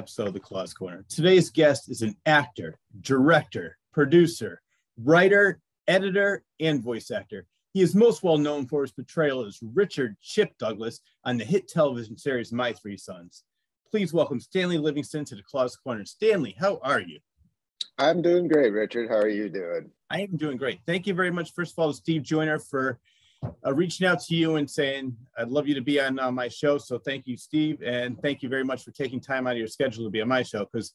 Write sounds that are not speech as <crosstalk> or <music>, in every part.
episode of The Claw's Corner. Today's guest is an actor, director, producer, writer, editor, and voice actor. He is most well known for his portrayal as Richard Chip Douglas on the hit television series My Three Sons. Please welcome Stanley Livingston to The Claw's Corner. Stanley, how are you? I'm doing great, Richard. How are you doing? I am doing great. Thank you very much, first of all, to Steve Joyner for uh, reaching out to you and saying, I'd love you to be on uh, my show. So thank you, Steve. And thank you very much for taking time out of your schedule to be on my show because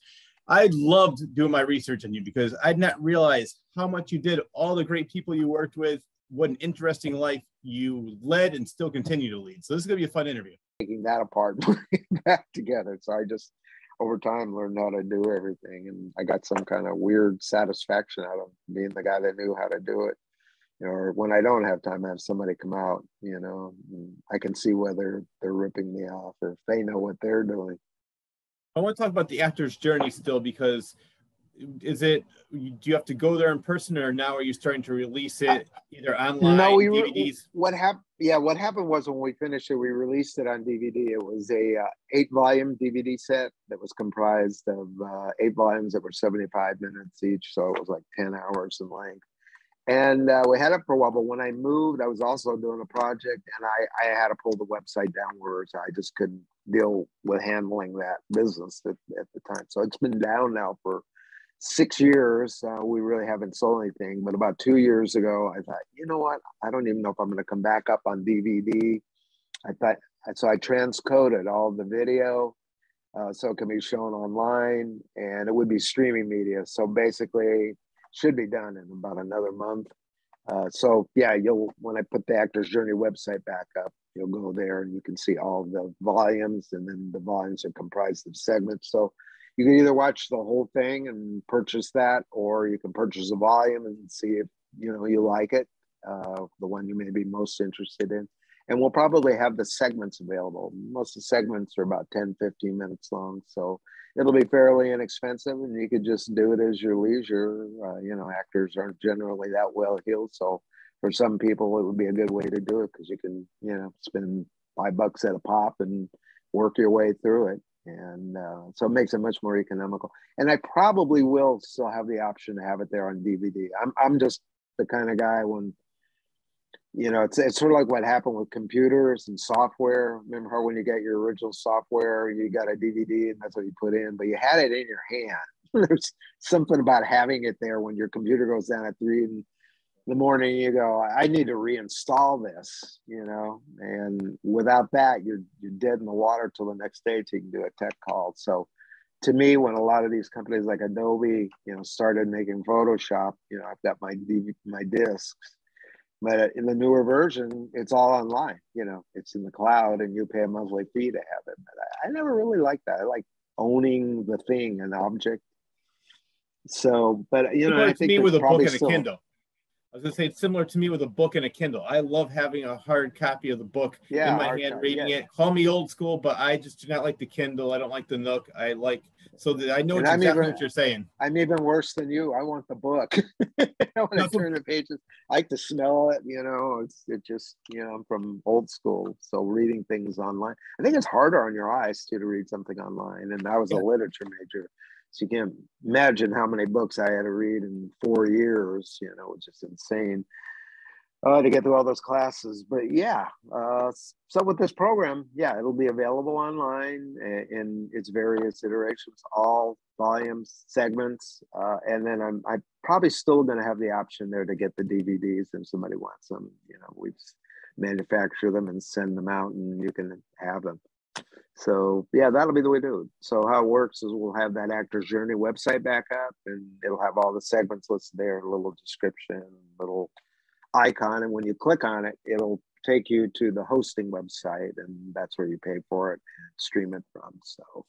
I loved doing my research on you because I'd not realized how much you did, all the great people you worked with, what an interesting life you led and still continue to lead. So this is going to be a fun interview. Taking that apart, <laughs> putting back together. So I just, over time, learned how to do everything. And I got some kind of weird satisfaction out of being the guy that knew how to do it or when I don't have time, I have somebody come out, you know, I can see whether they're ripping me off or if they know what they're doing. I want to talk about the actor's journey still because is it do you have to go there in person or now are you starting to release it either online no we DVDs? what happened yeah what happened was when we finished it we released it on dvd it was a uh, eight volume dvd set that was comprised of uh, eight volumes that were 75 minutes each so it was like 10 hours in length and uh, we had it for a while. But when I moved, I was also doing a project, and I, I had to pull the website down where I just couldn't deal with handling that business at, at the time. So it's been down now for six years. Uh, we really haven't sold anything. But about two years ago, I thought, you know what? I don't even know if I'm going to come back up on DVD. I thought so. I transcoded all the video. Uh, so it can be shown online and it would be streaming media. So basically, should be done in about another month. Uh, so yeah, you'll when I put the Actors Journey website back up, you'll go there and you can see all the volumes, and then the volumes are comprised of segments. So you can either watch the whole thing and purchase that, or you can purchase a volume and see if you know you like it, uh, the one you may be most interested in. And we'll probably have the segments available. Most of the segments are about 10, 15 minutes long. So it'll be fairly inexpensive and you could just do it as your leisure. Uh, you know, actors aren't generally that well heeled. So for some people, it would be a good way to do it because you can, you know, spend five bucks at a pop and work your way through it. And uh, so it makes it much more economical. And I probably will still have the option to have it there on DVD. I'm, I'm just the kind of guy when you know, it's it's sort of like what happened with computers and software. Remember when you got your original software, you got a DVD and that's what you put in, but you had it in your hand. <laughs> There's something about having it there when your computer goes down at three in the morning. You go, I need to reinstall this, you know, and without that, you're you're dead in the water till the next day can do a tech call. So, to me, when a lot of these companies like Adobe, you know, started making Photoshop, you know, I've got my my discs but uh, in the newer version, it's all online. You know, it's in the cloud, and you pay a monthly fee to have it. But I, I never really like that. I like owning the thing, an object. So, but you know, I think me with a book and a Kindle. I was gonna say it's similar to me with a book and a Kindle. I love having a hard copy of the book yeah, in my hand, reading yeah. it. Call me old school, but I just do not like the Kindle. I don't like the Nook. I like so that I know exactly even, what you're saying. I'm even worse than you. I want the book. <laughs> I want to turn the pages, I like to smell it. You know, it's it just you know I'm from old school, so reading things online. I think it's harder on your eyes too to read something online. And I was yeah. a literature major, so you can't imagine how many books I had to read in four years, you know, just insane uh, to get through all those classes. But yeah, uh, so with this program, yeah, it'll be available online in, its various iterations, all volumes, segments, uh, and then I'm, I'm probably still going to have the option there to get the DVDs if somebody wants them. You know, we manufacture them and send them out, and you can have them. So yeah, that'll be the way to do it. So how it works is we'll have that actor's journey website back up and it'll have all the segments listed there, a little description, little icon. And when you click on it, it'll take you to the hosting website and that's where you pay for it and stream it from. So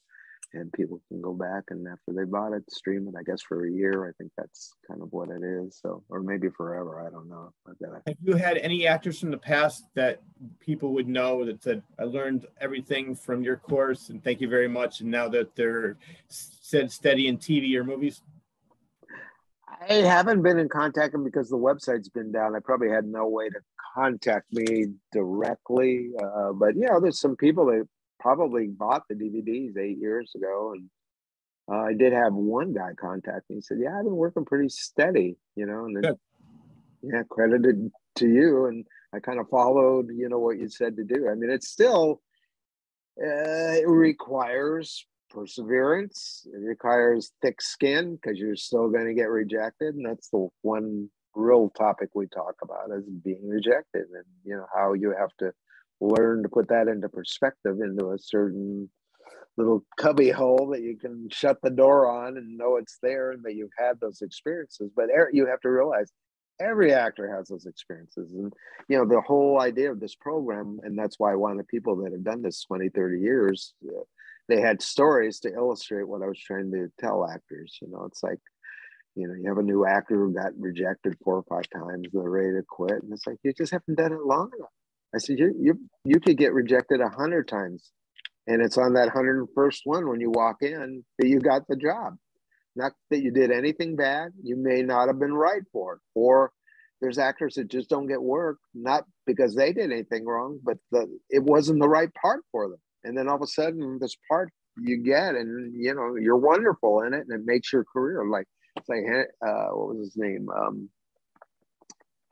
and people can go back and after they bought it, stream it. I guess for a year. I think that's kind of what it is. So, or maybe forever. I don't know. Have you had any actors from the past that people would know that said, "I learned everything from your course, and thank you very much." And now that they're said steady in TV or movies. I haven't been in contact them because the website's been down. I probably had no way to contact me directly. Uh, but you know, there's some people that probably bought the DVDs eight years ago and uh, I did have one guy contact me. He said, "Yeah, I've been working pretty steady, you know." And then, yeah, credited to you, and I kind of followed, you know, what you said to do. I mean, it's still uh, it requires perseverance. It requires thick skin because you're still going to get rejected, and that's the one real topic we talk about is being rejected, and you know how you have to learn to put that into perspective into a certain little cubby hole that you can shut the door on and know it's there and that you've had those experiences. But you have to realize every actor has those experiences. And, you know, the whole idea of this program, and that's why I wanted people that have done this 20, 30 years, uh, they had stories to illustrate what I was trying to tell actors. You know, it's like, you know, you have a new actor who got rejected four or five times, they're ready to quit. And it's like, you just haven't done it long enough. I said, you, you, you could get rejected a hundred times and it's on that 101st one when you walk in that you got the job not that you did anything bad you may not have been right for it or there's actors that just don't get work not because they did anything wrong but the, it wasn't the right part for them and then all of a sudden this part you get and you know you're wonderful in it and it makes your career like say uh, what was his name um,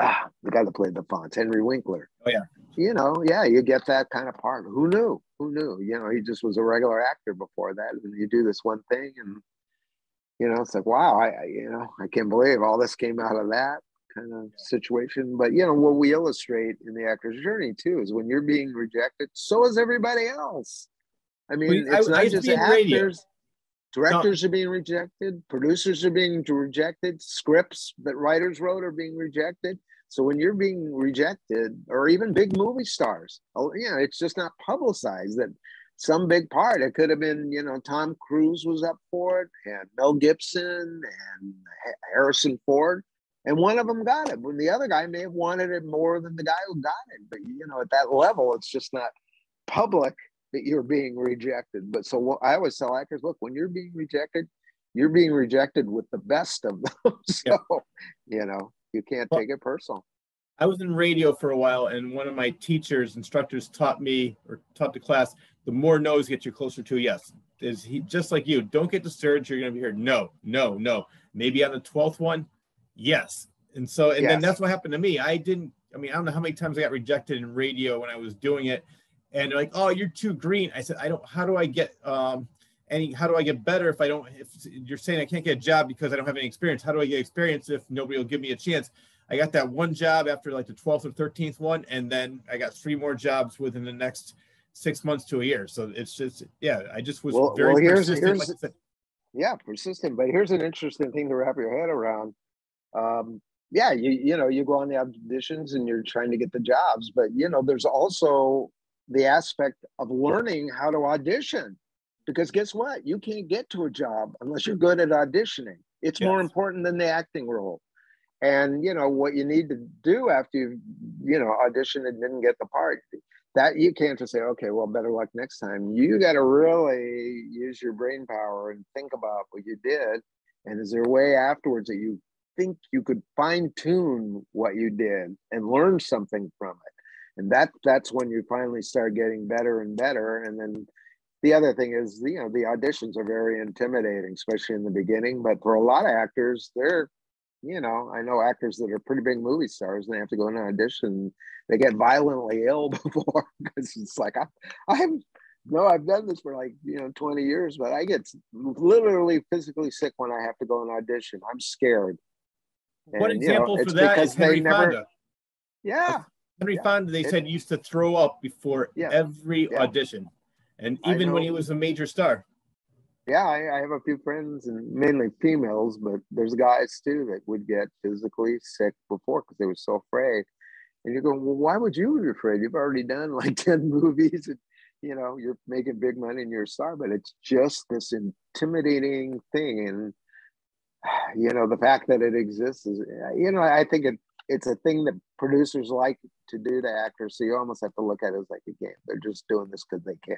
ah, the guy that played the Fonz, Henry Winkler. Oh yeah. You know, yeah, you get that kind of part. Who knew? Who knew? You know, he just was a regular actor before that, and you do this one thing, and you know, it's like, wow, I, I you know, I can't believe all this came out of that kind of situation. But you know, what we illustrate in the actor's journey too is when you're being rejected, so is everybody else. I mean, it's I, not I just actors. Radio. Directors no. are being rejected, producers are being rejected, scripts that writers wrote are being rejected. So when you're being rejected, or even big movie stars, oh, you know, it's just not publicized that some big part. It could have been, you know, Tom Cruise was up for it, and Mel Gibson and Harrison Ford, and one of them got it. When the other guy may have wanted it more than the guy who got it, but you know, at that level, it's just not public that you're being rejected. But so what I always tell actors, look, when you're being rejected, you're being rejected with the best of them. <laughs> so, yeah. you know, you can't well, take it personal. I was in radio for a while, and one of my teachers, instructors taught me or taught the class the more no's get you closer to yes. Is he just like you? Don't get discouraged. You're going to be here. No, no, no. Maybe on the 12th one, yes. And so, and yes. then that's what happened to me. I didn't, I mean, I don't know how many times I got rejected in radio when I was doing it and they're like, "Oh, you're too green." I said, "I don't. How do I get um, any? How do I get better if I don't? If you're saying I can't get a job because I don't have any experience, how do I get experience if nobody will give me a chance?" I got that one job after like the 12th or 13th one, and then I got three more jobs within the next six months to a year. So it's just, yeah, I just was well, very well, here's, persistent. Here's, like yeah, persistent. But here's an interesting thing to wrap your head around. Um, yeah, you you know, you go on the auditions and you're trying to get the jobs, but you know, there's also the aspect of learning how to audition because guess what? You can't get to a job unless you're mm-hmm. good at auditioning. It's yes. more important than the acting role. And you know what you need to do after you you know auditioned and didn't get the part that you can't just say okay well better luck next time. You got to really use your brain power and think about what you did. And is there a way afterwards that you think you could fine tune what you did and learn something from it? And that that's when you finally start getting better and better. And then the other thing is you know the auditions are very intimidating especially in the beginning but for a lot of actors they're you know i know actors that are pretty big movie stars and they have to go in an audition they get violently <laughs> ill before because it's like i i'm no i've done this for like you know 20 years but i get literally physically sick when i have to go and audition i'm scared what example you know, for that is Henry never, Fonda. Yeah, Henry yeah. Fonda, they it, said, used to throw up before yeah. every yeah. audition, and even when he was a major star. Yeah, I, I, have a few friends, and mainly females, but there's guys too that would get physically sick before because they were so afraid. And you go, well, why would you be afraid? You've already done <laughs> like ten movies, and you know you're making big money and you're a star. But it's just this intimidating thing, and <sighs> you know the fact that it exists is, you know, I think it it's a thing that producers like to do to actors. So you almost have to look at it as like a game. They're just doing this because they can.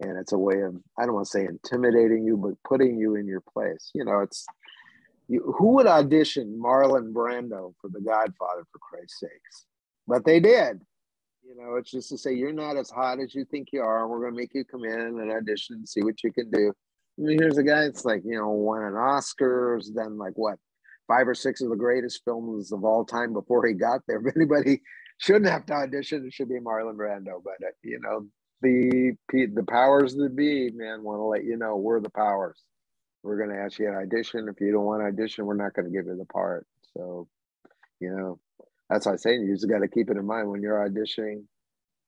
And it's a way of, I don't want to say intimidating you, but putting you in your place. You know, it's, you, who would audition Marlon Brando for The Godfather, for Christ's sakes? But they did. You know, it's just to say, you're not as hot as you think you are. We're going to make you come in and audition and see what you can do. I mean, here's a guy that's like, you know, won an Oscars, done like what, five or six of the greatest films of all time before he got there. <laughs> If anybody shouldn't have to audition, it should be Marlon Brando. But, uh, you know, the the powers that be, man, want to let you know we're the powers. We're going to ask you to audition. If you don't want to audition, we're not going to give you the part. So, you know, that's what I say. You just got to keep it in mind when you're auditioning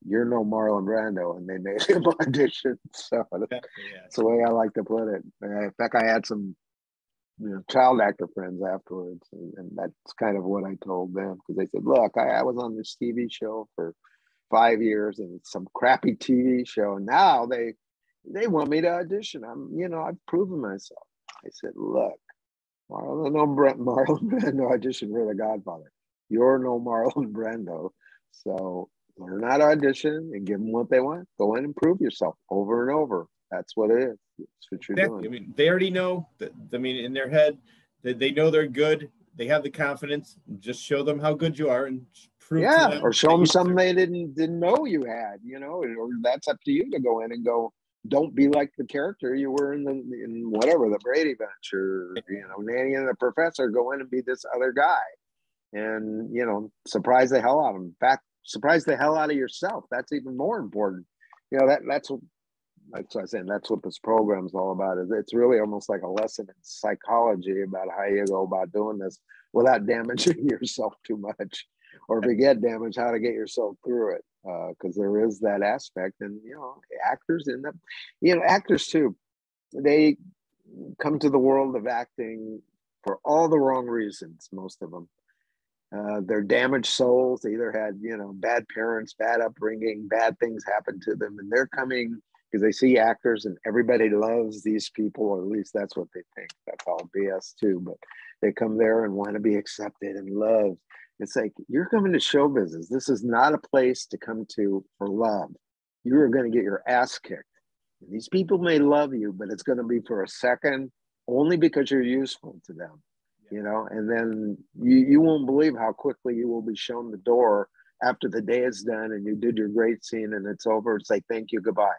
you're no Marlon Brando, and they made him <laughs> audition. So yeah. that's the way I like to put it. In fact, I had some you know, child actor friends afterwards, and, and that's kind of what I told them because they said, "Look, I, I was on this TV show for five years, and some crappy TV show, and now they they want me to audition. I'm, you know, I've proven myself." I said, "Look, Marlon, no <laughs> Marlon Brando audition for The Godfather. You're no Marlon <laughs> Brando, so learn how to audition and give them what they want. Go in and prove yourself over and over. That's what it is. That's what you're exactly. doing. I mean, they already know that. I mean, in their head, that they know they're good. They have the confidence. Just show them how good you are and prove. Yeah, or show them something they didn't didn't know you had. You know, or that's up to you to go in and go. Don't be like the character you were in the in whatever the Brady Bunch or you know Nanny and the Professor. Go in and be this other guy, and you know surprise the hell out of them. Back surprise the hell out of yourself. That's even more important. You know, that that's that's what I'm saying. That's what this program is all about. Is it's really almost like a lesson in psychology about how you go about doing this without <laughs> damaging yourself too much, or if you get damaged, how to get yourself through it. Because uh, there is that aspect, and you know, actors end up, you know, actors too. They come to the world of acting for all the wrong reasons. Most of them, uh, they're damaged souls. They either had, you know, bad parents, bad upbringing, bad things happen to them, and they're coming because they see actors and everybody loves these people, or at least that's what they think. That's all BS too. But they come there and want to be accepted and loved. It's like you're coming to show business. This is not a place to come to for love. You are going to get your ass kicked. These people may love you, but it's going to be for a second, only because you're useful to them you know, and then you, you won't believe how quickly you will be shown the door after the day is done and you did your great scene and it's over. It's like, thank you, goodbye.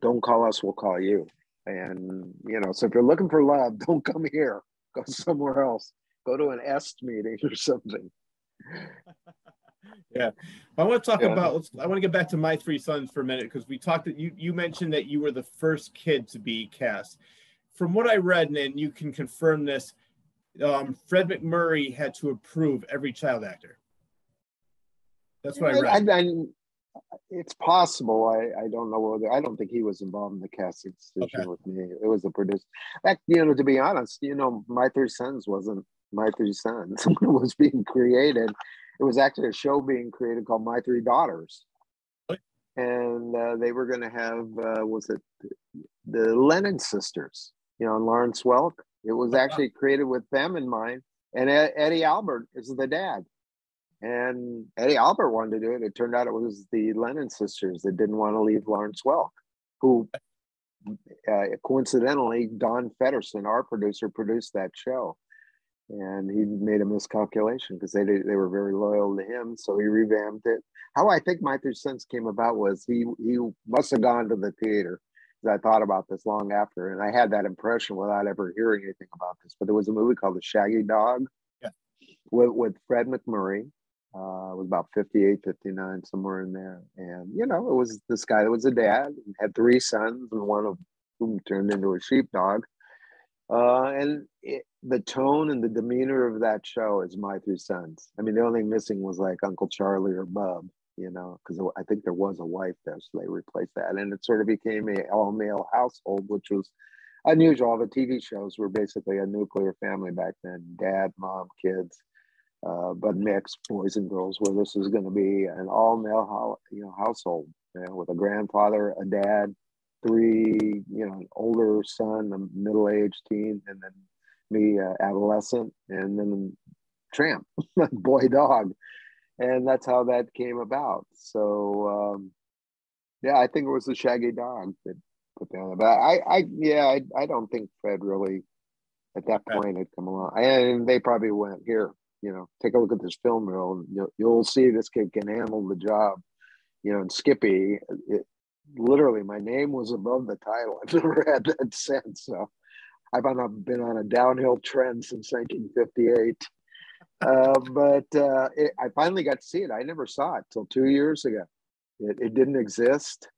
Don't call us, we'll call you. And, you know, so if you're looking for love, <laughs> don't come here, go somewhere else, go to an EST meeting or something. yeah. I want to talk yeah. about, let's, I want to get back to my three sons for a minute because we talked that you, you mentioned that you were the first kid to be cast. From what I read, and you can confirm this, um, Fred MacMurray had to approve every child actor. That's what I read. I, I, it's possible. I, I don't know whether I don't think he was involved in the casting decision okay. with me. It was a producer. Fact, you know, to be honest, you know, My Three Sons wasn't My Three Sons. it <laughs> was being created. It was actually a show being created called My Three Daughters. And uh, they were going to have, uh, was it the Lennon sisters, you know, and Lawrence Welk it was actually created with them in mind. And Eddie Albert is the dad. And Eddie Albert wanted to do it. It turned out it was the Lennon sisters that didn't want to leave Lawrence Welk, who uh, coincidentally, Don Fedderson, our producer, produced that show. And he made a miscalculation because they they were very loyal to him, so he revamped it. How I think My Three Sons came about was he he must have gone to the theater I thought about this long after, and I had that impression without ever hearing anything about this. But there was a movie called The Shaggy Dog yeah. with, with Fred MacMurray. Uh, it was about 58, 59, somewhere in there. And, you know, it was this guy that was a dad, had three sons, and one of whom turned into a sheepdog. Uh, and it, the tone and the demeanor of that show is My Three Sons. I mean, the only thing missing was like Uncle Charlie or Bub you know, because I think there was a wife there, so they replaced that, and it sort of became a all male household, which was unusual. The TV shows were basically a nuclear family back then: dad, mom, kids, uh, but mixed boys and girls. Where this is going to be an all male, you know, household, you know, with a grandfather, a dad, three, you know, an older son, a middle aged teen, and then me, uh, adolescent, and then tramp, <laughs> boy dog and that's how that came about. So um, yeah, I think it was the Shaggy Dog that put that. But I, I yeah, I, I don't think Fred really at that point had come along, and they probably went here. You know, take a look at this film reel, you'll, you'll see this kid can handle the job. You know, and Skippy, it, literally my name was above the title. <laughs> I've never had that since. So I've been on a downhill trend since 1958. uh, but uh, it, I finally got to see it. I never saw it till two years ago. It, it, didn't exist.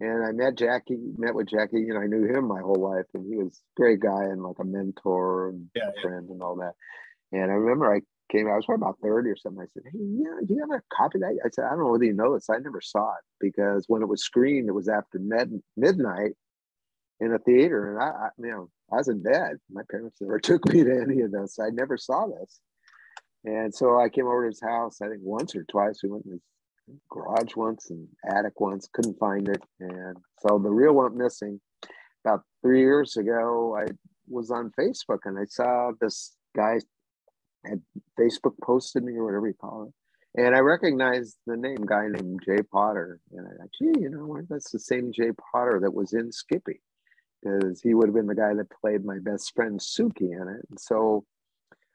And I met Jackie, met with Jackie. You know, I knew him my whole life, and he was a great guy and like a mentor and yeah, a friend yeah. and all that. And I remember I came, I was probably about 30 or something. I said, Hey, yeah, do you have a copy that? I said, I don't know whether you know this. I never saw it because when it was screened, it was after med- midnight in a theater. And I, I, you know, I was in bed. My parents never <laughs> took me to any of this. I never saw this. And so I came over to his house, I think once or twice. We went in his garage once and attic once, couldn't find it. And so the reel went missing. About three years ago, I was on Facebook and I saw this guy had Facebook posted me or whatever you call it. And I recognized the name guy named Jay Potter. And I thought, gee, you know, that's the same Jay Potter that was in Skippy because he would have been the guy that played my best friend Suki in it. And so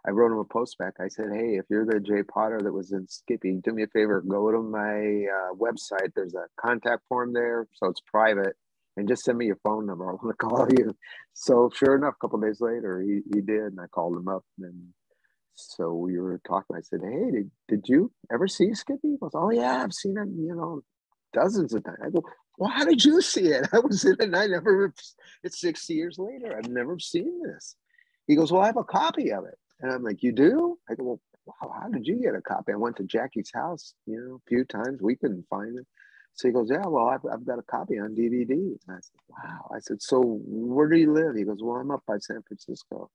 I wrote him a post back. I said, Hey, if you're the Jay Potter that was in Skippy, do me a favor, go to my uh, website. There's a contact form there, so it's private, and just send me your phone number. I want to <laughs> call you. So, sure enough, a couple days later, he, he did, and I called him up. And so we were talking. I said, Hey, did, did you ever see Skippy? He goes, Oh, yeah, I've seen him, you know, dozens of times. I go, well, how did you see it? <laughs> I was in it and I never, it's 60 years later. I've never seen this. He goes, Well, I have a copy of it. And I'm like, You do? I go, Well, wow, how did you get a copy? I went to Jackie's house, you know, a few times. We couldn't find it. So he goes, Yeah, well, I've, I've got a copy on DVD. And I said, Wow. I said, So where do you live? He goes, Well, I'm up by San Francisco.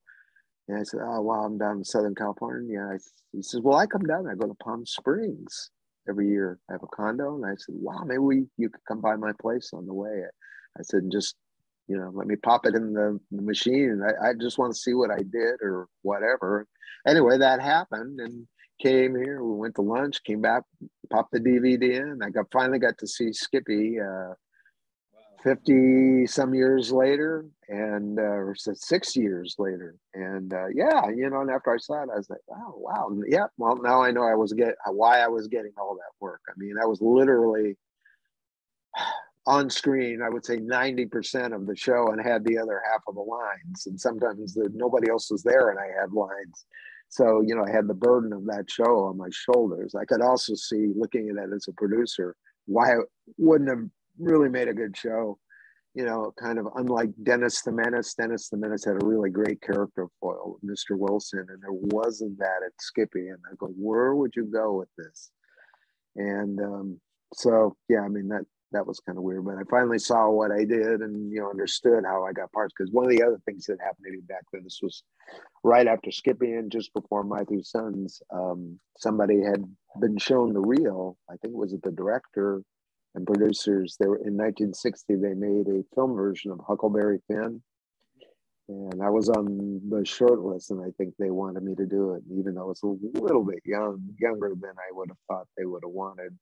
And I said, Oh, wow, I'm down in Southern California. I, he says, Well, I come down. I go to Palm Springs every year. I have a condo. And I said, wow, maybe we, you could come by my place on the way. I said, just, you know, let me pop it in the, the machine. I, I just want to see what I did or whatever. Anyway, that happened and came here. We went to lunch, came back, popped the DVD in. I got finally got to see Skippy uh, 50 some years later and uh, or six years later. And uh, yeah you know and after i saw it i was like oh wow. Yeah well now i know i was get why i was getting all that work. I mean i was literally <sighs> on screen i would say 90% of the show and had the other half of the lines. And sometimes the, nobody else was there and i had lines. So you know i had the burden of that show on my shoulders. I could also see looking at it as a producer why it wouldn't have really made a good show. You know, kind of unlike Dennis the Menace. Dennis the Menace had a really great character foil, Mr. Wilson, and there wasn't that at Skippy. And I go, where would you go with this? And um, so, yeah, I mean that that was kind of weird. But I finally saw what I did and you know understood how I got parts. Because one of the other things that happened to me back then, this was right after Skippy and just before My Three Sons, um, somebody had been shown the reel. I think it was the director and producers. They were in 1960. They made a film version of Huckleberry Finn, and I was on the short list. And I think they wanted me to do it, even though I was a little bit young, younger than I would have thought they would have wanted.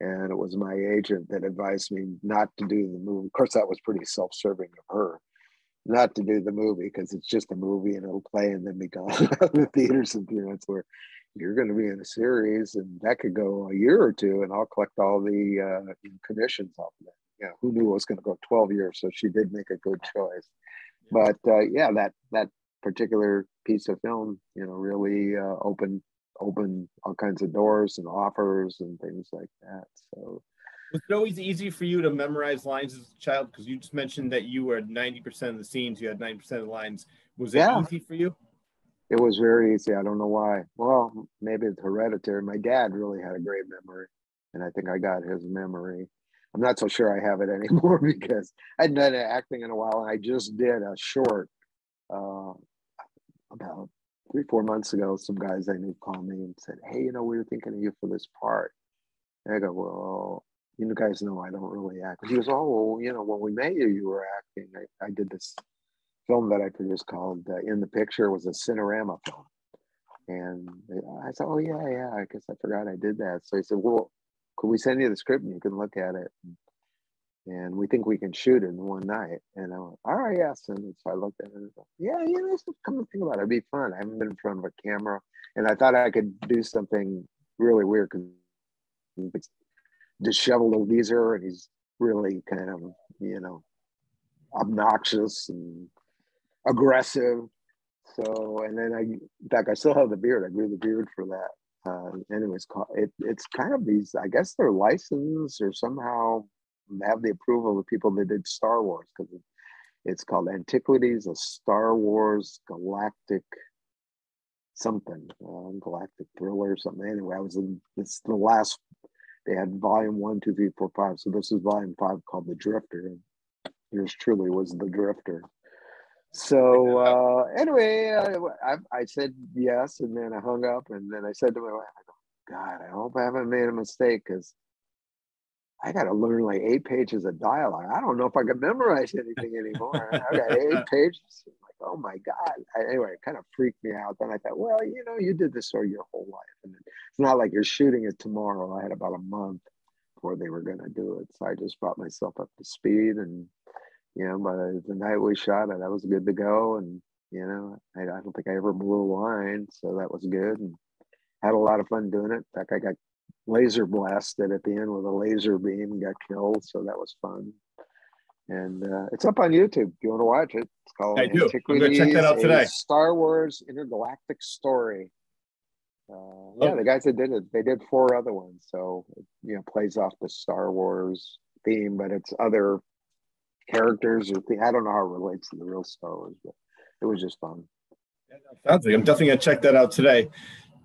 And it was my agent that advised me not to do the movie. Of course, that was pretty self-serving of her, not to do the movie because it's just a movie and it'll play and then be gone. <laughs> the theaters that's where you're going to be in a series and that could go a year or two and I'll collect all the uh, commissions off of that. Yeah, who knew it was going to go 12 years? So she did make a good choice. But uh, yeah, that that particular piece of film, you know, really uh, opened opened all kinds of doors and offers and things like that. So was it always easy for you to memorize lines as a child? Because you just mentioned that you were 90% of the scenes, you had 90% of the lines. Was it yeah. easy for you? It was very easy. I don't know why. Well, maybe it's hereditary. My dad really had a great memory, and I think I got his memory. I'm not so sure I have it <laughs> anymore because I hadn't done acting in a while, and I just did a short uh, about three, four months ago. Some guys I knew called me and said, "Hey, you know, we were thinking of you for this part." And I go, "Well, you guys know I don't really act." He goes, "Oh, well, you know, when we met you, you were acting. I, I did this film that I produced called uh, In the Picture was a Cinerama film. And I said, oh, yeah, yeah, I guess I forgot I did that. So he said, well, could we send you the script and you can look at it? And we think we can shoot it in one night. And I went, all right, yes. And so I looked at it and said, yeah, you know, come to think about it, it'd be fun. I haven't been in front of a camera. And I thought I could do something really weird because disheveled geezer and he's really kind of you know obnoxious and aggressive. So, and then I, in fact, I still have the beard. I grew the beard for that. Uh, anyways, it, it's kind of these, I guess they're licensed or somehow have the approval of the people that did Star Wars because it's called Antiquities of Star Wars Galactic something, uh, Galactic Thriller or something. Anyway, I was in, it's the last, they had volume one, two, three, four, five. So this is volume five called The Drifter. And yours truly was The Drifter. So uh, anyway, I, I, said yes, and then I hung up, and then I said to my wife, I go, God, I hope I haven't made a mistake because I got to learn like eight pages of dialogue. I don't know if I can memorize anything anymore. I got eight <laughs> pages. like, oh my God. I, anyway, it kind of freaked me out. Then I thought, well, you know, you did this for your whole life. And it's not like you're shooting it tomorrow. I had about a month before they were going to do it. So I just brought myself up to speed and you know, by the night we shot it, I was good to go. And, you know, I, I don't think I ever blew a line. So that was good. And had a lot of fun doing it. In fact, I got laser blasted at the end with a laser beam and got killed. So that was fun. And uh, it's up on YouTube. If you want to watch it, it's called I do. I'm going to check that out today. Star Wars Intergalactic Story. Uh, yeah, oh. the guys that did it, they did four other ones. So, you know, plays off the Star Wars theme, but it's other characters or. I don't know how it relates to the real Star Wars, but it was just fun. Sounds like I'm definitely gonna check that out today.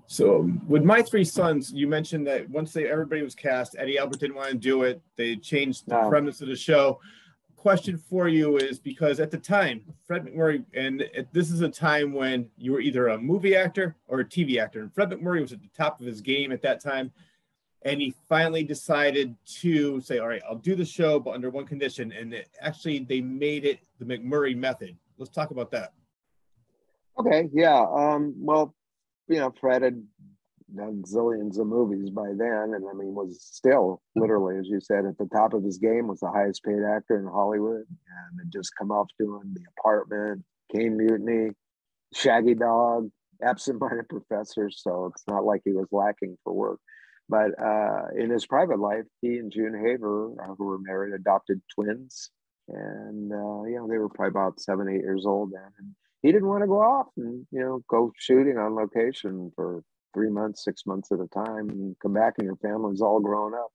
So um, with my three sons, you mentioned that once they everybody was cast, Eddie Albert didn't want to do it. They changed the no. premise of the show. Question for you is because at the time, Fred MacMurray, and this is a time when you were either a movie actor or a TV actor, and Fred MacMurray was at the top of his game at that time and he finally decided to say, "All right, I'll do the show, but under one condition." And it, actually, they made it the MacMurray method. Let's talk about that. Okay, yeah. Um, well, you know, Fred had done zillions of movies by then, and I mean, was still literally, as you said, at the top of his game. Was the highest paid actor in Hollywood, and had just come off doing The Apartment, Caine Mutiny, Shaggy Dog, Absent-Minded Professor. So it's not like he was lacking for work. But uh, in his private life, he and June Haver, uh, who were married, adopted twins. And, uh, you know, they were probably about seven, eight years old then. And he didn't want to go off and, you know, go shooting on location for three months, six months at a time and come back and your family's all grown up.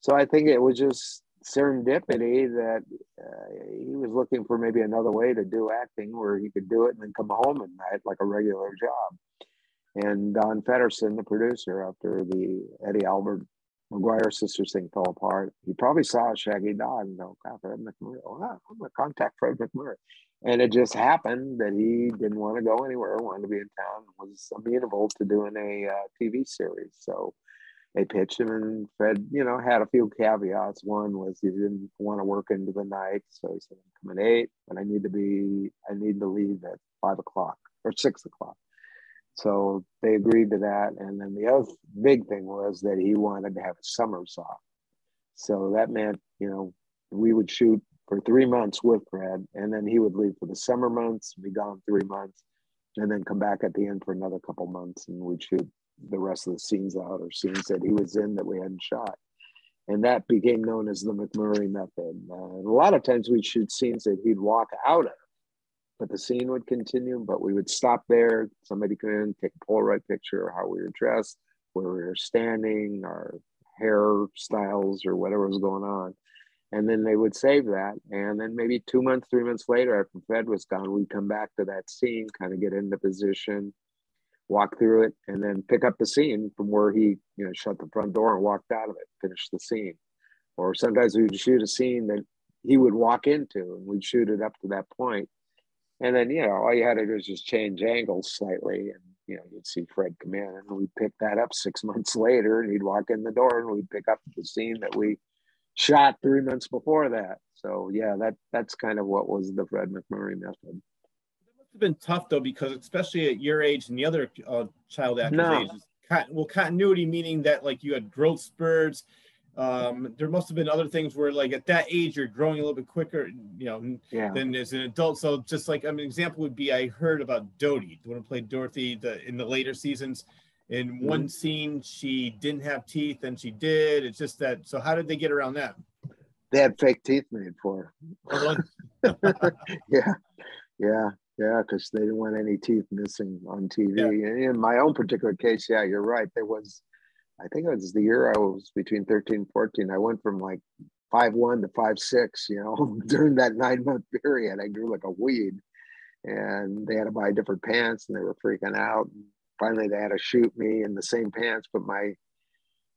So I think it was just serendipity that uh, he was looking for maybe another way to do acting where he could do it and then come home at night like a regular job. And Don Fedderson, the producer, after the Eddie Albert McGuire sisters thing fell apart, he probably saw Shaggy Dog and go, God, Fred MacMurray. Oh, I'm going to contact Fred MacMurray. And it just happened that he didn't want to go anywhere, wanted to be in town, was amenable to doing a uh, TV series. So they pitched him, and Fred, you know, had a few caveats. One was he didn't want to work into the night. So he said, I'm coming at eight, but I need to be, I need to leave at five o'clock or six o'clock. So they agreed to that. And then the other big thing was that he wanted to have summers off. So that meant, you know, we would shoot for three months with Fred, and then he would leave for the summer months, be gone three months, and then come back at the end for another couple months, and we'd shoot the rest of the scenes out or scenes that he was in that we hadn't shot. And that became known as the MacMurray method. Uh, a lot of times we'd shoot scenes that he'd walk out of but the scene would continue. But we would stop there. Somebody come in, take a Polaroid picture of how we were dressed, where we were standing, our hairstyles, or whatever was going on. And then they would save that. And then maybe two months, three months later, after Fred was gone, we'd come back to that scene, kind of get into position, walk through it, and then pick up the scene from where he, you know, shut the front door and walked out of it, finish the scene. Or sometimes we would shoot a scene that he would walk into and we'd shoot it up to that point and then, you know, all you had to do is just change angles slightly and, you know, you'd see Fred come in and we'd pick that up six <laughs> months later and he'd walk in the door and we'd pick up the scene that we shot three months before that. So yeah, that that's kind of what was the Fred MacMurray method. It must have been tough though, because especially at your age and the other uh, child actors' no. ages, well, continuity meaning that like you had growth spurts, um, there must have been other things where like at that age you're growing a little bit quicker you know yeah. than as an adult so just like I mean, an example would be i heard about dodie the one who played dorothy the, in the later seasons in mm-hmm. one scene she didn't have teeth and she did it's just that so how did they get around that They had fake teeth made for her. <laughs> yeah, yeah, yeah, because they didn't want any teeth missing on TV. Yeah. in my own particular case, yeah, you're right. There was, I think it was the year I was between 13 and 14. I went from like five one to five six. You know, <laughs> during that nine month period, I grew like a weed, and they had to buy different pants, and they were freaking out. finally, they had to shoot me in the same pants, but my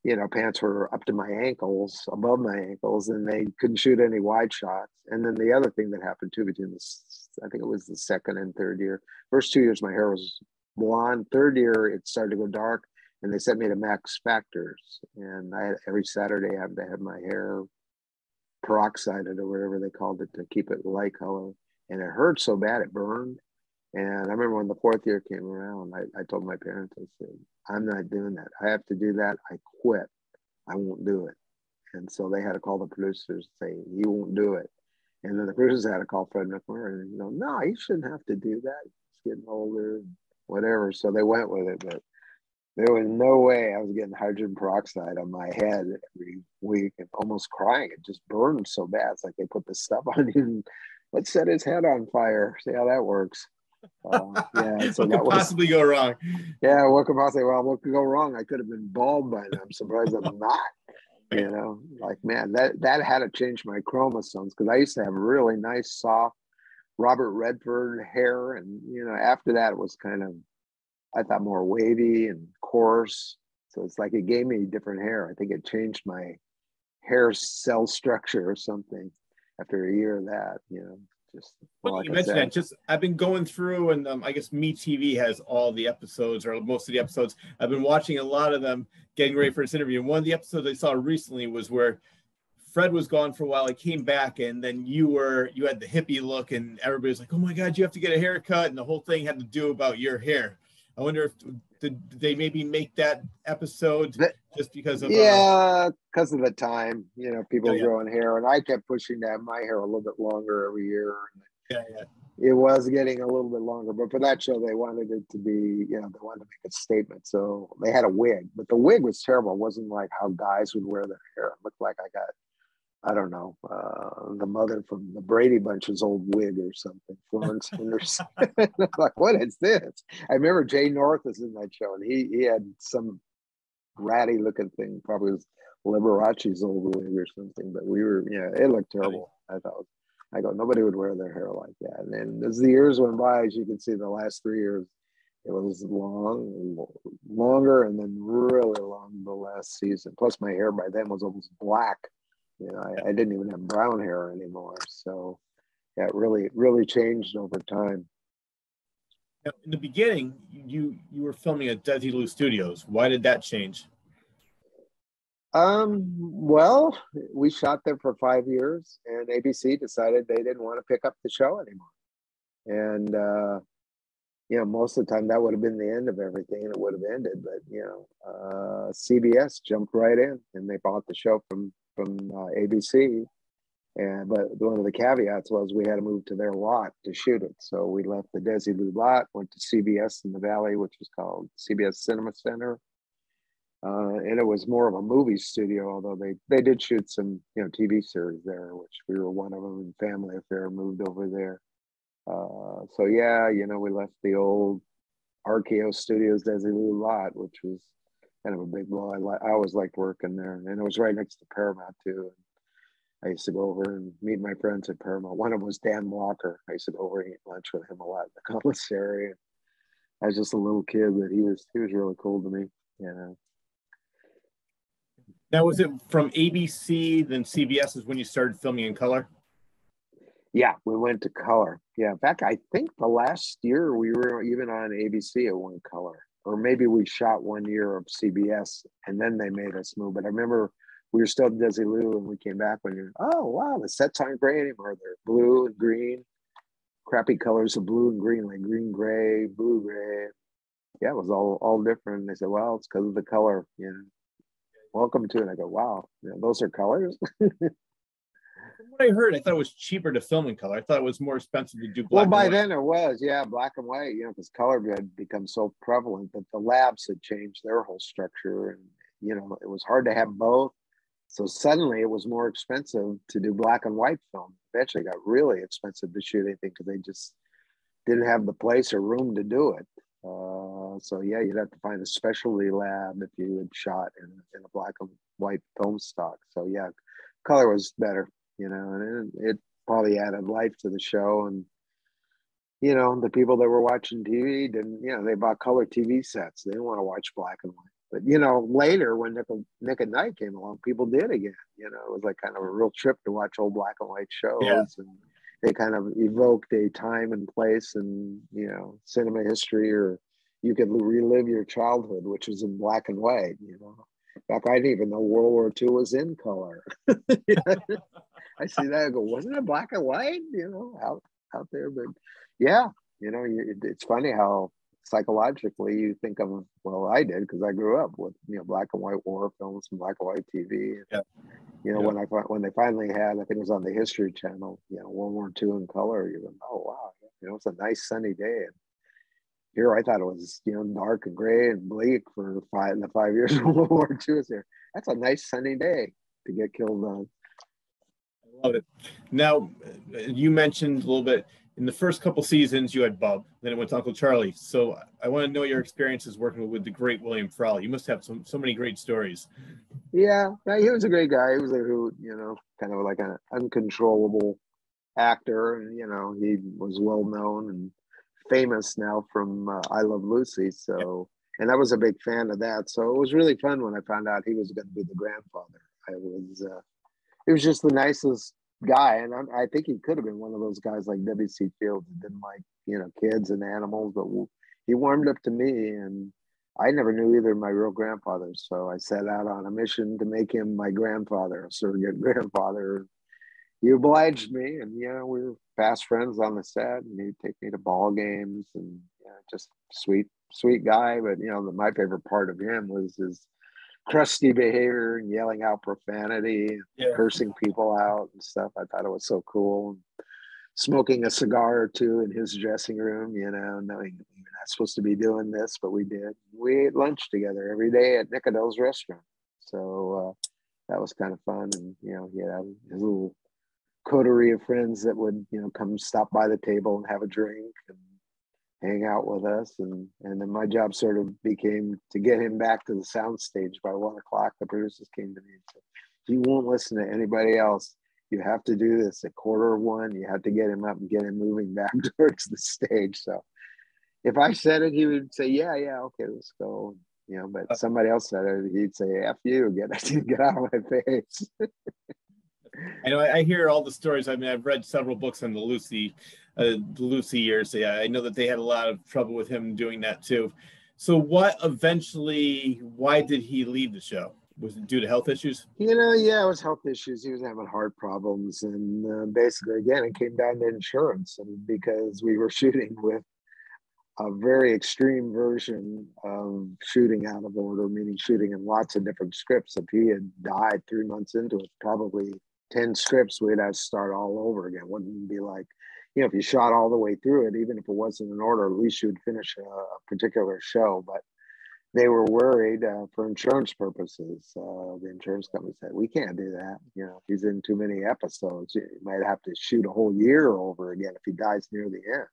you know, pants were up to my ankles, above my ankles, and they couldn't shoot any wide shots. And then the other thing that happened too between this, I think it was the second and third year. First two years, my hair was blonde. Third year, it started to go dark, and they sent me to Max Factors. And I every Saturday I had to have my hair peroxided or whatever they called it to keep it light color. And it hurt so bad it burned. And I remember when the fourth year came around, I, I told my parents, I said, I'm not doing that. I have to do that. I quit. I won't do it. And so they had to call the producers and say, you won't do it. And then the producers had to call Fred MacMurray and go, no, you shouldn't have to do that. He's getting older, whatever. So they went with it, but there was no way I was getting hydrogen peroxide on my head every week and almost crying. It just burned so bad. It's like they put this stuff <laughs> on you. Let's set his head on fire. See how that works. Uh, yeah, <laughs> so what could was, possibly go wrong? Yeah, what could possibly well, what could go wrong? I could have been bald by now. I'm surprised I'm not. <laughs> You know, like man, that that had to change my chromosomes because I used to have really nice, soft Robert Redford hair, and you know, after that it was kind of, I thought more wavy and coarse. So it's like it gave me different hair. I think it changed my hair cell structure or something after a year of that. You know, just well, like you mentioned that. Just I've been going through, and um, I guess MeTV has all the episodes or most of the episodes. I've been watching a lot of them, getting ready for this interview. And one of the episodes I saw recently was where Fred was gone for a while. He came back, and then you were you had the hippie look, and everybody was like, "Oh my God, you have to get a haircut!" And the whole thing had to do about your hair. I wonder if did they maybe make that episode just because of uh, yeah because uh, of the time you know people yeah, growing hair and i kept pushing to have my hair a little bit longer every year yeah, yeah. it was getting a little bit longer but for that show they wanted it to be you know they wanted to make a statement so they had a wig but the wig was terrible. It wasn't like how guys would wear their hair. It looked like i got I don't know, uh, the mother from the Brady Bunch's old wig or something, Florence <laughs> Henderson. <laughs> like, what is this? I remember Jay North was in that show, and he he had some ratty looking thing, probably was Liberace's old wig or something. But we were, yeah, it looked terrible. I thought, I go, nobody would wear their hair like that. And then as the years went by, as you can see, the last three years, it was long, longer, and then really long the last season. Plus, my hair by then was almost black you know, I, I didn't even have brown hair anymore. So yeah, it really, really changed over time. Now, in the beginning, you you were filming at Desi Desilu Studios. Why did that change? Um, well, we shot there for five years, and ABC decided they didn't want to pick up the show anymore. And uh, you know, most of the time that would have been the end of everything, and it would have ended. But you know, uh, CBS jumped right in, and they bought the show from from uh, ABC. And but one of the caveats was we had to move to their lot to shoot it. So we left the Desilu lot, went to CBS in the Valley, which was called CBS Cinema Center. Uh, and it was more of a movie studio, although they they did shoot some you know TV series there, which we were one of them. And Family Affair moved over there. Uh, so yeah, you know we left the old RKO Studios Desilu lot, which was kind of a big blow. I, li- I always liked working there, and it was right next to Paramount too. And I used to go over and meet my friends at Paramount. One of them was Dan Walker. I used to go over and eat lunch with him a lot in the <laughs> commissary. I was just a little kid, but he was he was really cool to me. You know. Now, was it from ABC, then CBS is when you started filming in color? Yeah, we went to color. Yeah, in fact, I think the last year we were even on ABC at one color or maybe we shot one year of CBS and then they made us move. But I remember we were still at Desilu and we came back when you're, oh wow, the sets aren't gray anymore. They're blue and green, crappy colors of blue and green, like green gray, blue gray. Yeah, it was all all different. They said, well, it's because of the color, you know. Welcome to it. I go, wow, you know, those are colors. <laughs> what I heard, I thought it was cheaper to film in color. I thought it was more expensive to do black. Well, by then it was, yeah, black and white. You know, because color had become so prevalent, that the labs had changed their whole structure, and you know, it was hard to have both. So suddenly it was more expensive to do black and white film. Eventually got really expensive to shoot anything because they just didn't have the place or room to do it. Uh, so yeah, you'd have to find a specialty lab if you had shot in, in a black and white film stock. So yeah, color was better, you know, and it, it probably added life to the show. And you know, the people that were watching TV didn't, you know, they bought color TV sets. They didn't want to watch black and white. But you know, later when Nick, Nick at Nite came along, people did again. You know, it was like kind of a real trip to watch old black and white shows, yeah. and they kind of evoked a time and place and you know cinema history, or you could relive your childhood, which was in black and white. You know, in fact, I didn't even know World War II was in color. <laughs> <laughs> I see that. I go, wasn't it black and white? You know, out out there, but yeah, you know, it's funny how psychologically you think of well i did because i grew up with you know black and white war films and black and white tv yeah. you know yeah. when i when they finally had i think it was on the history channel you know world war ii in color you go oh wow you know it's a nice sunny day and here i thought it was you know dark and gray and bleak for five the five years <laughs> of world war ii is there that's a nice sunny day to get killed on love it now you mentioned a little bit in the first couple seasons, you had Bub, then it went to Uncle Charlie. So I want to know your experiences working with the great William Frawley. You must have some so many great stories. Yeah, he was a great guy. He was a who, you know, kind of like an uncontrollable actor, and you know, he was well known and famous now from uh, I Love Lucy. So, and I was a big fan of that. So it was really fun when I found out he was going to be the grandfather. I was, uh, it was just the nicest guy, and I, I think he could have been one of those guys like W.C. Fields that didn't like you know kids and animals, but he warmed up to me, and I never knew either of my real grandfathers, so I set out on a mission to make him my grandfather, a surrogate <laughs> grandfather. He obliged me, and you know we were fast friends on the set, and he'd take me to ball games, and you know, just sweet, sweet guy. But you know, the, my favorite part of him was his crusty behavior and yelling out profanity, yeah. cursing people out and stuff. I thought it was so cool. Smoking a cigar or two in his dressing room, you know, knowing we are not supposed to be doing this, but we did. We ate lunch together every day at Nickodell's restaurant. So uh, that was kind of fun. And, you know, he had his little coterie of friends that would, you know, come stop by the table and have a drink and hang out with us. And and then my job sort of became to get him back to the sound stage by one o'clock. The producers came to me and said you won't listen to anybody else. You have to do this at quarter of one. You have to get him up and get him moving back <laughs> towards the stage. So if i said it he would say yeah yeah okay let's go you know but uh, somebody else said it he'd say f you get <laughs> get out of my face. <laughs> I know I hear all the stories. I mean, I've read several books on the Lucy, uh, Lucy years. Yeah, I know that they had a lot of trouble with him doing that too. So, what eventually? Why did he leave the show? Was it due to health issues? You know, yeah, it was health issues. He was having heart problems, and uh, basically, again, it came down to insurance, and because we were <laughs> shooting with a very extreme version of shooting out of order, meaning shooting in lots of different scripts. If he had died three months into it, probably 10 scripts, we'd have to start all over again. Wouldn't be like, you know, if you shot all the way through it, even if it wasn't in order, at least you'd finish a, a particular show. But they were worried uh, for insurance purposes. Uh, the insurance company said, we can't do that. You know, he's in too many episodes, you might have to shoot a whole year over again if he dies near the end.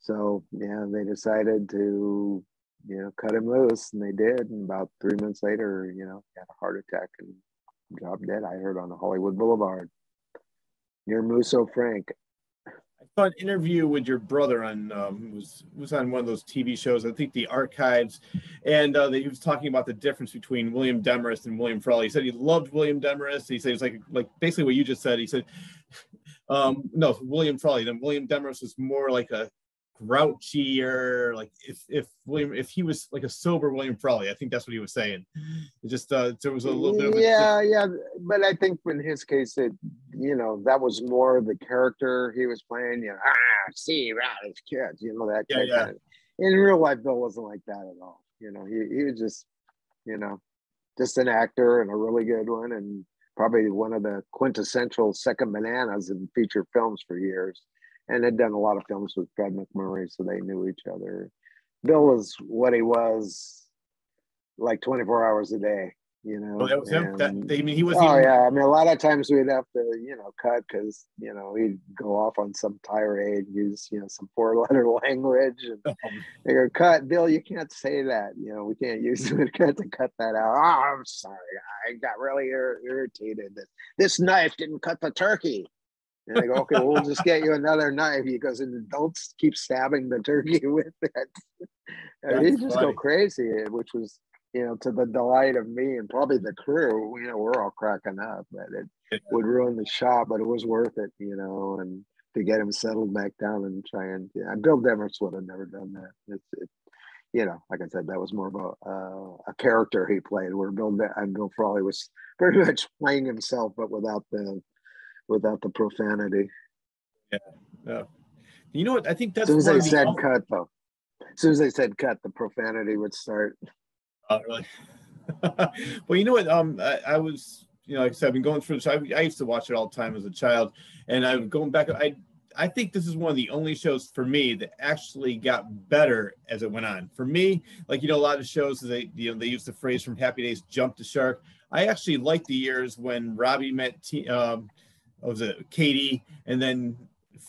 So, yeah, they decided to, you know, cut him loose and they did. And about three months later, you know, had a heart attack and dropped dead. I heard on the Hollywood Boulevard near Musso Frank. I saw an interview with your brother on um, was was on one of those TV shows. I think the Archives, and uh, he was talking about the difference between William Demarest and William Frawley. He said he loved William Demarest. He said it was like like basically what you just said. He said, um, no, William Frawley. Then William Demarest was more like a grouchy or like if if William if he was like a sober William Frawley, I think that's what he was saying. It just uh there was a little bit of yeah, yeah. But I think in his case it you know, that was more the character he was playing, you know, ah see right kids, you know, that yeah, yeah. Of, in real life Bill wasn't like that at all. You know, he he was just, you know, just an actor and a really good one and probably one of the quintessential second bananas in feature films for years and had done a lot of films with Fred MacMurray, so they knew each other. Bill was what he was like 24 hours a day. you know. Oh, that was him. That, I mean, he was. Oh even, yeah, I mean, a lot of times we'd have to, you know, cut because you know he'd go off on some tirade, use you know some four-letter <laughs> language, and <laughs> oh. they go, "Cut, Bill, you can't say that. You know, we can't use <laughs> it. cut to cut that out." Oh, I'm sorry, I got really ir- irritated. This, this knife didn't cut the turkey. And they go, okay, well, we'll just get you another knife. He goes, and don't keep stabbing the turkey <laughs> with it. and he just funny. go crazy, which was you know, to the delight of me and probably the crew, you know, we're all cracking up but it yeah. would ruin the shot, but it was worth it, you know, and to get him settled back down and try and, yeah, Bill Demarest would have never done that. It's, it, you know, like I said, that was more of a, uh, a character he played where Bill and Bill Frawley was pretty much playing himself, but without the, without the profanity. Yeah. Yeah. You know what? I think that's as soon as they said cut though. As soon as they said cut, the profanity would start. Uh, really? <laughs> well, you know what? Um, I, I, was, you know, like I said, I've been going through. So I, I, used to watch it all the time as a child, and I'm going back. I, I think this is one of the only shows for me that actually got better as it went on. For me, like you know, a lot of shows they, you know, they use the phrase from Happy Days, "jump the shark." I actually like the years when Robbie met, T, um, was it Katie, and then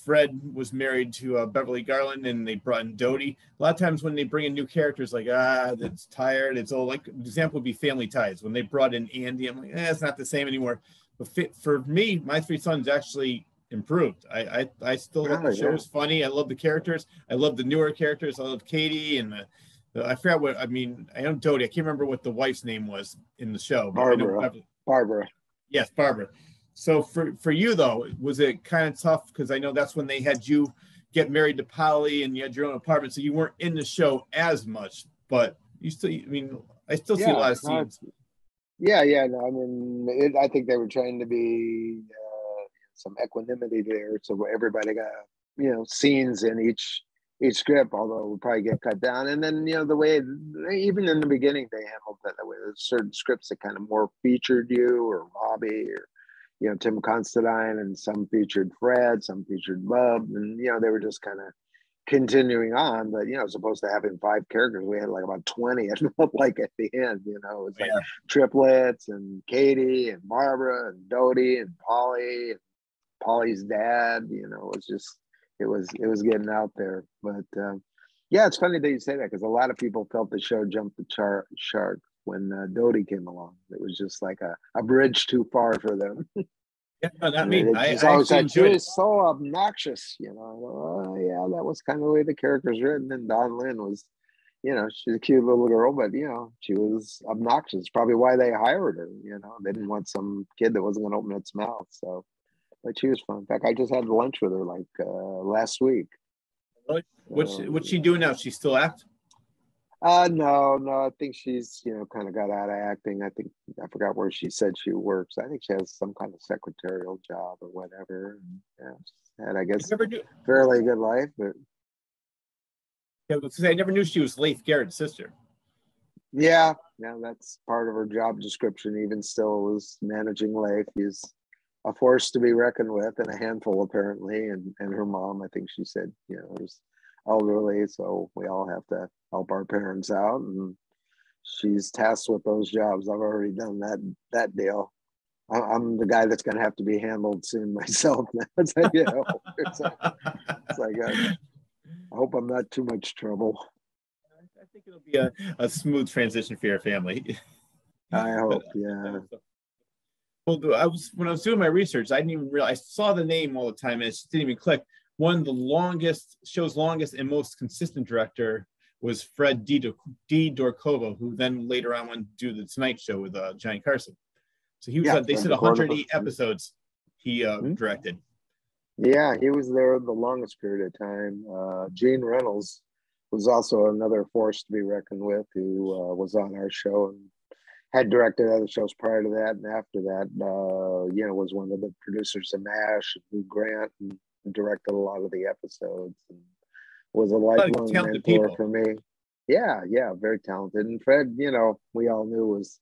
Fred was married to uh, Beverly Garland and they brought in Dodie. A lot of times when they bring in new characters, like, ah, that's tired. It's all like, example would be Family Ties. When they brought in Andy, I'm like, eh, it's not the same anymore. But for me, My Three Sons actually improved. I I, I still love the show. It's funny. I love the characters. I love the newer characters. I love Katie and the, the I forgot what, I mean, I don't Dodie. I can't remember what the wife's name was in the show. Barbara. Barbara. Yes, Barbara. So for for you though, was it kind of tough because I know that's when they had you get married to Polly and you had your own apartment, so you weren't in the show as much, but you still. I mean, I still yeah, see a lot of scenes. Yeah, yeah. No, I mean, it, I think they were trying to be uh, some equanimity there, so everybody got you know scenes in each each script, although we probably get cut down. And then you know the way even in the beginning they handled that, that way. There's certain scripts that kind of more featured you or Robbie or you know Tim Considine, and some featured Fred, some featured Bub, and you know they were just kind of continuing on. But you know, supposed to having five characters, we had like about twenty. It felt <laughs> like at the end, you know, it was like yeah. triplets and Katie and Barbara and Dodie and Polly and Polly's dad. You know, it was just it was it was getting out there. But um, yeah, it's funny that you say that because a lot of people felt the show jumped the char- shark when uh, Dodie came along. It was just like a, a bridge too far for them. <laughs> yeah, no, not me. I, I always like, she was so obnoxious, you know. Oh, yeah, that was kind of the way the character's written. And Dawn Lyn was, you know, she's a cute little girl, but you know, she was obnoxious. Probably why they hired her. You know, they didn't want some kid that wasn't going to open its mouth. So, but she was fun. In fact, I just had lunch with her like uh, last week. What's what's she doing now? She still act? Uh, no, no. I think she's, you know, kind of got out of acting. I think I forgot where she said she works. I think she has some kind of secretarial job or whatever. And, yeah, and I guess fairly good life, but yeah, I never knew she was Leif Garrett's sister. Yeah, yeah, that's part of her job description. Even still, was managing Leif. He's a force to be reckoned with, and a handful apparently. And and her mom, I think she said, you know, there's elderly, so we all have to help our parents out. And she's tasked with those jobs. I've already done that that deal. I'm the guy that's going to have to be handled soon <laughs> myself. it's like, you know, it's like, it's like uh, I hope I'm not too much trouble. I think it'll be a, a smooth transition for your family. I <laughs> hope, yeah. Well, I was when I was doing my research, I didn't even realize I saw the name all the time and it just didn't even click one of the longest show's longest and most consistent director was Fred D. D. Dorkova, who then later on went to do the Tonight Show with uh, Johnny Carson. So he was, yeah, uh, they said 108 episodes he uh, mm-hmm. directed. Yeah, he was there the longest period of time. Uh, Gene Reynolds was also another force to be reckoned with, who uh, was on our show and had directed other shows prior to that. And after that, uh, you know, was one of the producers of MASH, and Grant, and directed a lot of the episodes and was a lifelong mentor people. for me. Yeah, yeah, very talented. And Fred, you know, we all knew was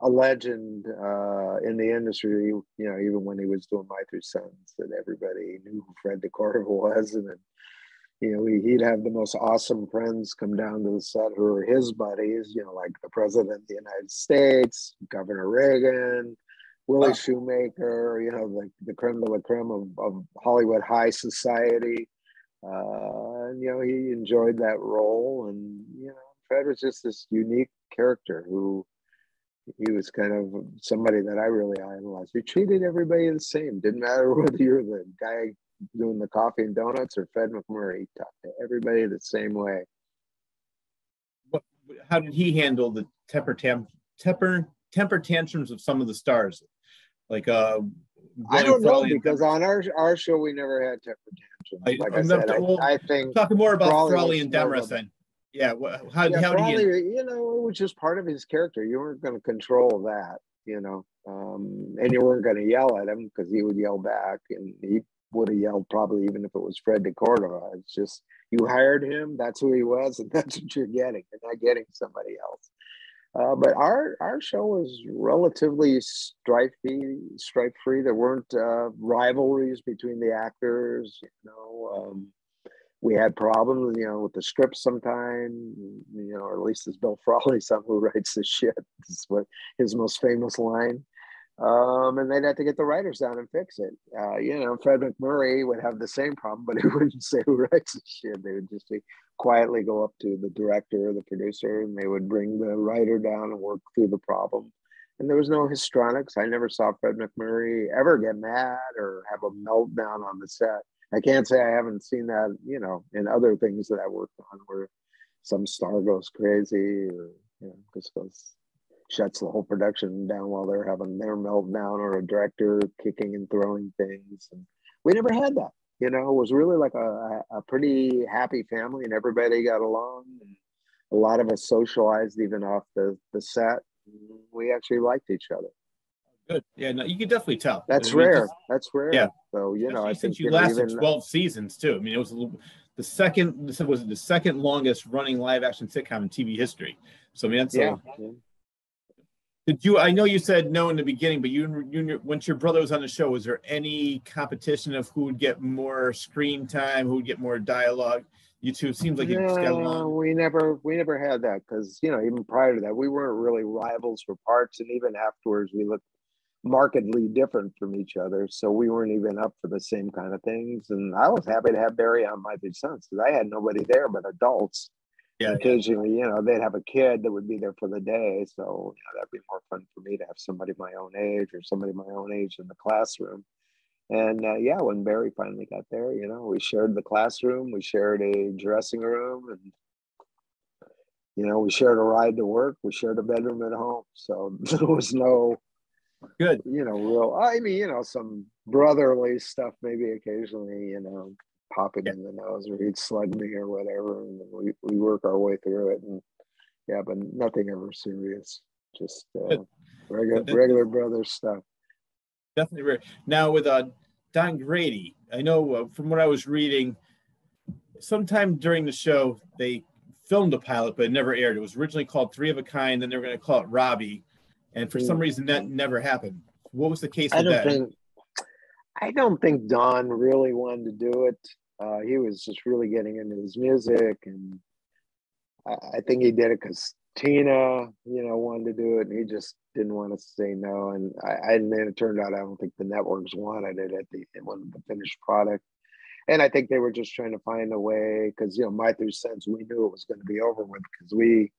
a legend uh, in the industry. You know, even when he was doing My Three Sons, that everybody knew who Fred DeCordova <laughs> was, and you know, he'd have the most awesome friends come down to the set who were his buddies, you know, like the president of the United States, Governor Reagan, Willie wow. Shoemaker, you know, the, the creme de la creme of, of Hollywood high society. Uh, and, you know, he enjoyed that role. And, you know, Fred was just this unique character who he was kind of somebody that I really idolized. He treated everybody the same. Didn't matter <laughs> whether you're the guy doing the coffee and donuts or Fred MacMurray. He talked to everybody the same way. What, how did he handle the temper tam, temper temper tantrums of some of the stars? Like uh I don't know because on our our show we never had temper tantrums. Like I, I said, well, I, I, think talking more about Frawley and Demarest then. Yeah, how, yeah, how he? You know, it was just part of his character. You weren't going to control that, you know, um, and you weren't going to yell at him because he would yell back, and he would have yelled probably even if it was Fred de Cordova. It's just you hired him, that's who he was, and <laughs> that's what you're getting. You're not getting somebody else. Uh, but our our show was relatively strife strife free. There weren't uh, rivalries between the actors. You know, um, we had problems, you know, with the script sometimes. You know, or at least it's Bill <laughs> Frawley, some who writes the shit. Is what his most famous line um, and they'd have to get the writers down and fix it. Uh, you know, Fred MacMurray would have the same problem, <laughs> but he wouldn't say who writes the shit. They would just be, quietly go up to the director or the producer, and they would bring the writer down and work through the problem. And there was no histrionics. I never saw Fred MacMurray ever get mad or have a meltdown on the set. I can't say I haven't seen that, you know, in other things that I worked on where some star goes crazy or you know, just goes shuts the whole production down while they're having their meltdown or a director kicking and throwing things. And we never had that. You know, it was really like a, a pretty happy family and everybody got along. And a lot of us socialized even off the, the set. We actually liked each other. Good. Yeah, no, you can definitely tell. That's I mean, rare. Just, That's rare. Yeah. So you know, I since you lasted even, twelve seasons too. I mean, it was the second. This was the second longest running live action sitcom in TV history. So I mean, that's yeah. A, did you? I know you said no in the beginning, but you, you once your brother was on the show, was there any competition of who would get more screen time, who would get more dialogue? You two seems like you just got along. We never, we never had that because you know even prior to that, we weren't really rivals for parts, and even afterwards, we looked markedly different from each other. So we weren't even up for the same kind of things. And I was happy to have Barry on My Big Sons because I had nobody there but adults yeah, occasionally, yeah. you know, they'd have a kid that would be there for the day. So, you know, that'd be more fun for me to have somebody my own age or somebody my own age in the classroom. And uh, yeah, when Barry finally got there, you know, we shared the classroom, we shared a dressing room, and you know, we shared a ride to work, we shared a bedroom at home. So <laughs> there was no good, you know, real. I mean, you know, some brotherly stuff maybe occasionally, you know, pop it yeah. in the nose or he'd slug me or whatever. And we, we work our way through it. And yeah, but nothing ever serious. Just uh, regular, regular brother stuff. Definitely rare. Now with uh, Don Grady, I know uh, from what I was reading, sometime during the show, they filmed a pilot, but it never aired. It was originally called Three of a Kind, then they were going to call it Robbie. And for some mm. reason, that never happened. What was the case I don't that? Think, I don't think Don really wanted to do it. Uh, he was just really getting into his music, and I, I think he did it because Tina, you know, wanted to do it, and he just didn't want to say no. And I, and then it turned out I don't think the networks wanted it at the the finished product. And I think they were just trying to find a way because you know, my two cents, we knew it was going to be over with because we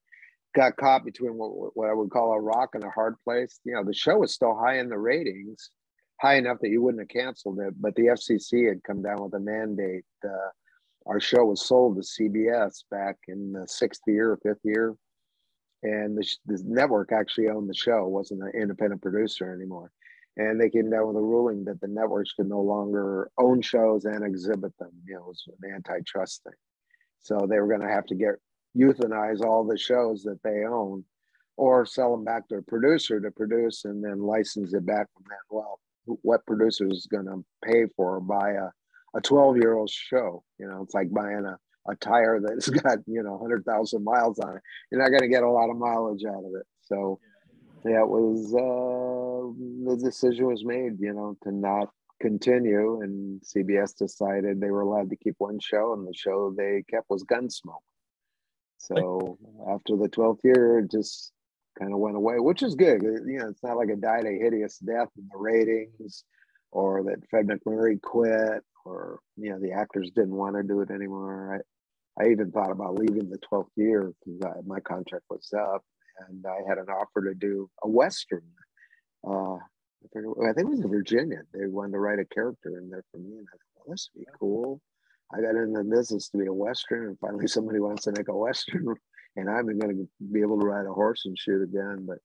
got caught between what, what I would call a rock and a hard place. You know, the show was still high in the ratings, high enough that you wouldn't have canceled it. But the FCC had come down with a mandate. Uh, our show was sold to CBS back in the sixth year or fifth year, and the, the network actually owned the show. Wasn't an independent producer anymore. And they came down with a ruling that the networks could no longer own shows and exhibit them. You know, it was an antitrust thing. So they were going to have to get euthanize all the shows that they own or sell them back to a producer to produce and then license it back from that. Well, what producer is going to pay for or buy a, a 12 year old show. You know, it's like buying a, a tire that's <laughs> got, you know, 100,000 miles on it. You're not going to get a lot of mileage out of it. So, yeah, it was, uh, the decision was made, you know, to not continue, and CBS decided they were allowed to keep one show, and the show they kept was Gunsmoke. So after the 12th year, it just kind of went away, which is good. You know, it's not like it died a hideous death in the ratings or that Fred MacMurray quit or, you know, the actors didn't want to do it anymore. I, I even thought about leaving the 12th year because my contract was up and I had an offer to do a Western. Uh, I think it was in Virginia. They wanted to write a character in there for me. And I thought, well, this would be cool. I got in the business to be a Western, and finally somebody wants to make a Western, <laughs> and I'm going to be able to ride a horse and shoot again. But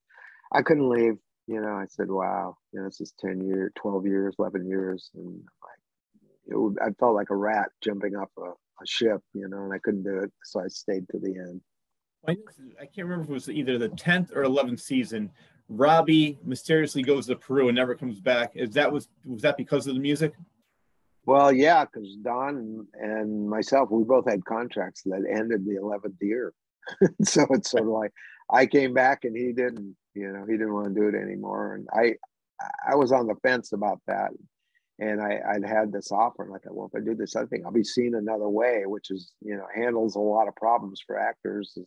I couldn't leave. You know, I said, "Wow, you know, this is ten years, twelve years, eleven years," and like, it, I felt like a rat jumping off a, a ship. You know, and I couldn't do it, so I stayed to the end. I can't remember if it was either the tenth or eleventh season. Robbie mysteriously goes to Peru and never comes back. Is that was was that because of the music? Well, yeah, because Don and myself, we both had contracts that ended the eleventh year, <laughs> so it's sort of like I came back and he didn't. You know, he didn't want to do it anymore, and I, I was on the fence about that, and I, I'd had this offer, and I thought, well, if I do this other thing, I'll be seen another way, which is, you know, handles a lot of problems for actors. Is,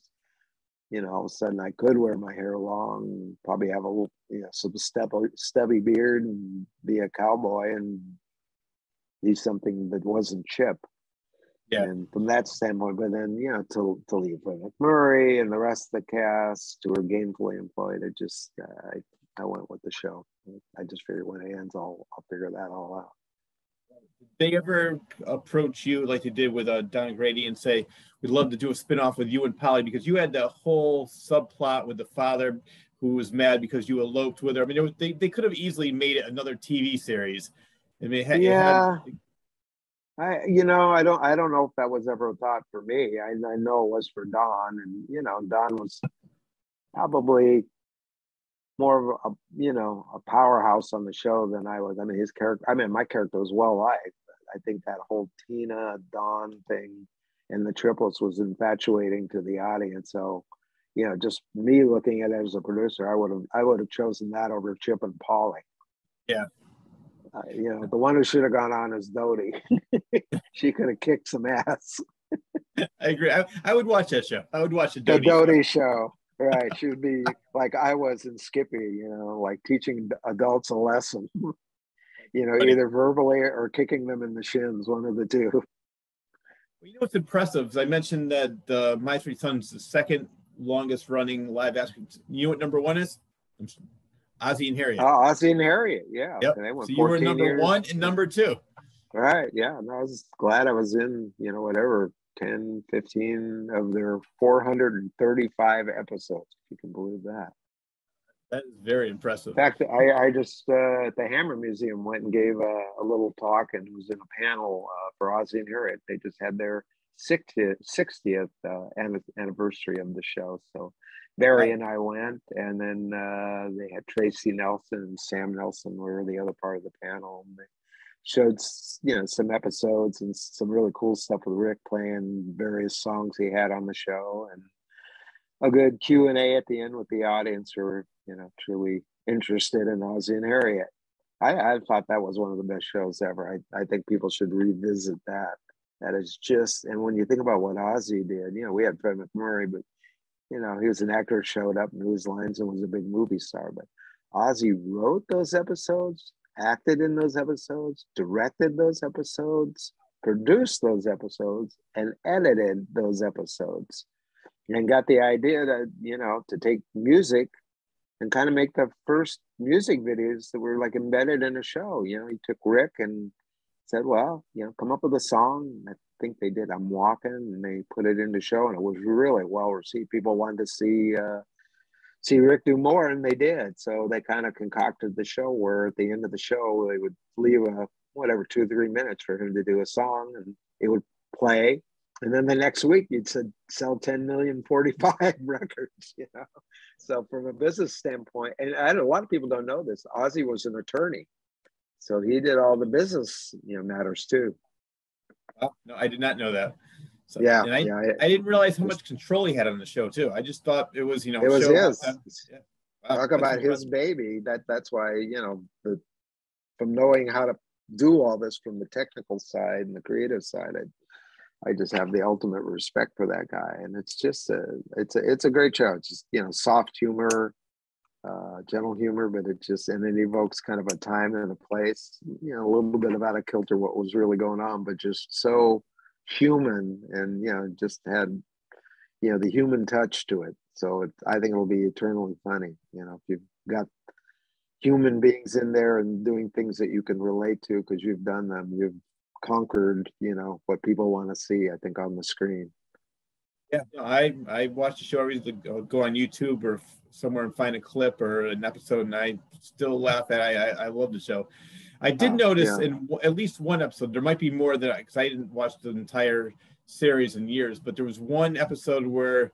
you know, all of a sudden I could wear my hair long, probably have a little, you know, some stubby, stubby beard and be a cowboy and be something that wasn't Chip. Yeah. And from that standpoint, but then you know to to leave Fred MacMurray and the rest of the cast who were gainfully employed, it just uh, I I went with the show. I just figured when it ends, I'll I'll figure that all out. Did they ever approach you like they did with uh, Don Grady and say, "We'd love to do a spinoff with you and Polly because you had the whole subplot with the father who was mad because you eloped with her." I mean, was, they they could have easily made it another TV series I mean, yeah. Had... I, you know, I don't, I don't know if that was ever a thought for me. I, I know it was for Don, and you know, Don was probably more of a, you know, a powerhouse on the show than I was. I mean, his character, I mean, my character was well liked. I think that whole Tina Don thing and the triplets was infatuating to the audience. So, you know, just me looking at it as a producer, I would have, I would have chosen that over Chip and Polly. Yeah, uh, you know, the one who should have gone on is Dodie. <laughs> she could have kicked some ass. I agree. I, I, would watch that show. I would watch the Dodie, the show. show. Right. <laughs> She would be like I was in Skippy, you know, like teaching adults a lesson, <laughs> you know, either verbally or kicking them in the shins, one of the two. Well, you know what's impressive? I mentioned that uh, My Three Sons, the second longest running live action. You know what number one is? Ozzie and Harriet. Oh, Ozzie and Harriet. Yeah. Yep. So you were number years. one and number two. Right. Yeah. And I was glad I was in, you know, whatever, 10, 15 of their 435 episodes. If you can believe that. That is very impressive. In fact, I, I just uh, at the Hammer Museum went and gave a, a little talk and was in a panel uh, for Ozzie and Harriet. They just had their 60th, 60th uh, anniversary of the show. So Barry and I went, and then uh, they had Tracy Nelson and Sam Nelson were the other part of the panel. And they showed you know some episodes and some really cool stuff with Rick playing various songs he had on the show, and a good Q and A at the end with the audience who were you know truly interested in Ozzie and Harriet. I, I thought that was one of the best shows ever. I, I think people should revisit that. That is just, and when you think about what Ozzie did, you know, we had Fred MacMurray, but you know, he was an actor, showed up, knew his lines, and was a big movie star. But Ozzie wrote those episodes, acted in those episodes, directed those episodes, produced those episodes, and edited those episodes, and got the idea that you know to take music and kind of make the first music videos that were like embedded in a show. You know, he took Rick and said, "Well, you know, come up with a song." Think they did I'm Walking, and they put it in the show, and it was really well received. People wanted to see uh, see Rick do more, and they did. So they kind of concocted the show where at the end of the show they would leave a whatever two three minutes for him to do a song, and it would play. And then the next week you'd said sell 10 million 45 <laughs> records, you know. So from a business standpoint, and I know a lot of people don't know this, Ozzie was an attorney. So he did all the business, you know, matters too. No, I did not know that. So, yeah, I, yeah, I, didn't realize how much control he had on the show too. I just thought it was, you know, it was his. Yeah. Wow, Talk about his baby. That that's why you know the, from knowing how to do all this from the technical side and the creative side. I, I just have the ultimate respect for that guy, and it's just a, it's a, it's a great show. It's just you know, soft humor, uh, gentle humor, but it just and it evokes kind of a time and a place. You know, a little bit of out of kilter what was really going on, but just so human and you know, just had you know the human touch to it. So it, I think it'll be eternally funny. You know, if you've got human beings in there and doing things that you can relate to because you've done them, you've conquered. You know what people want to see. I think on the screen. Yeah, I I watch the show every go on YouTube or somewhere and find a clip or an episode, and I still laugh at. It. I I love the show. I did oh, notice yeah. in at least one episode there might be more that because I, I didn't watch the entire series in years, but there was one episode where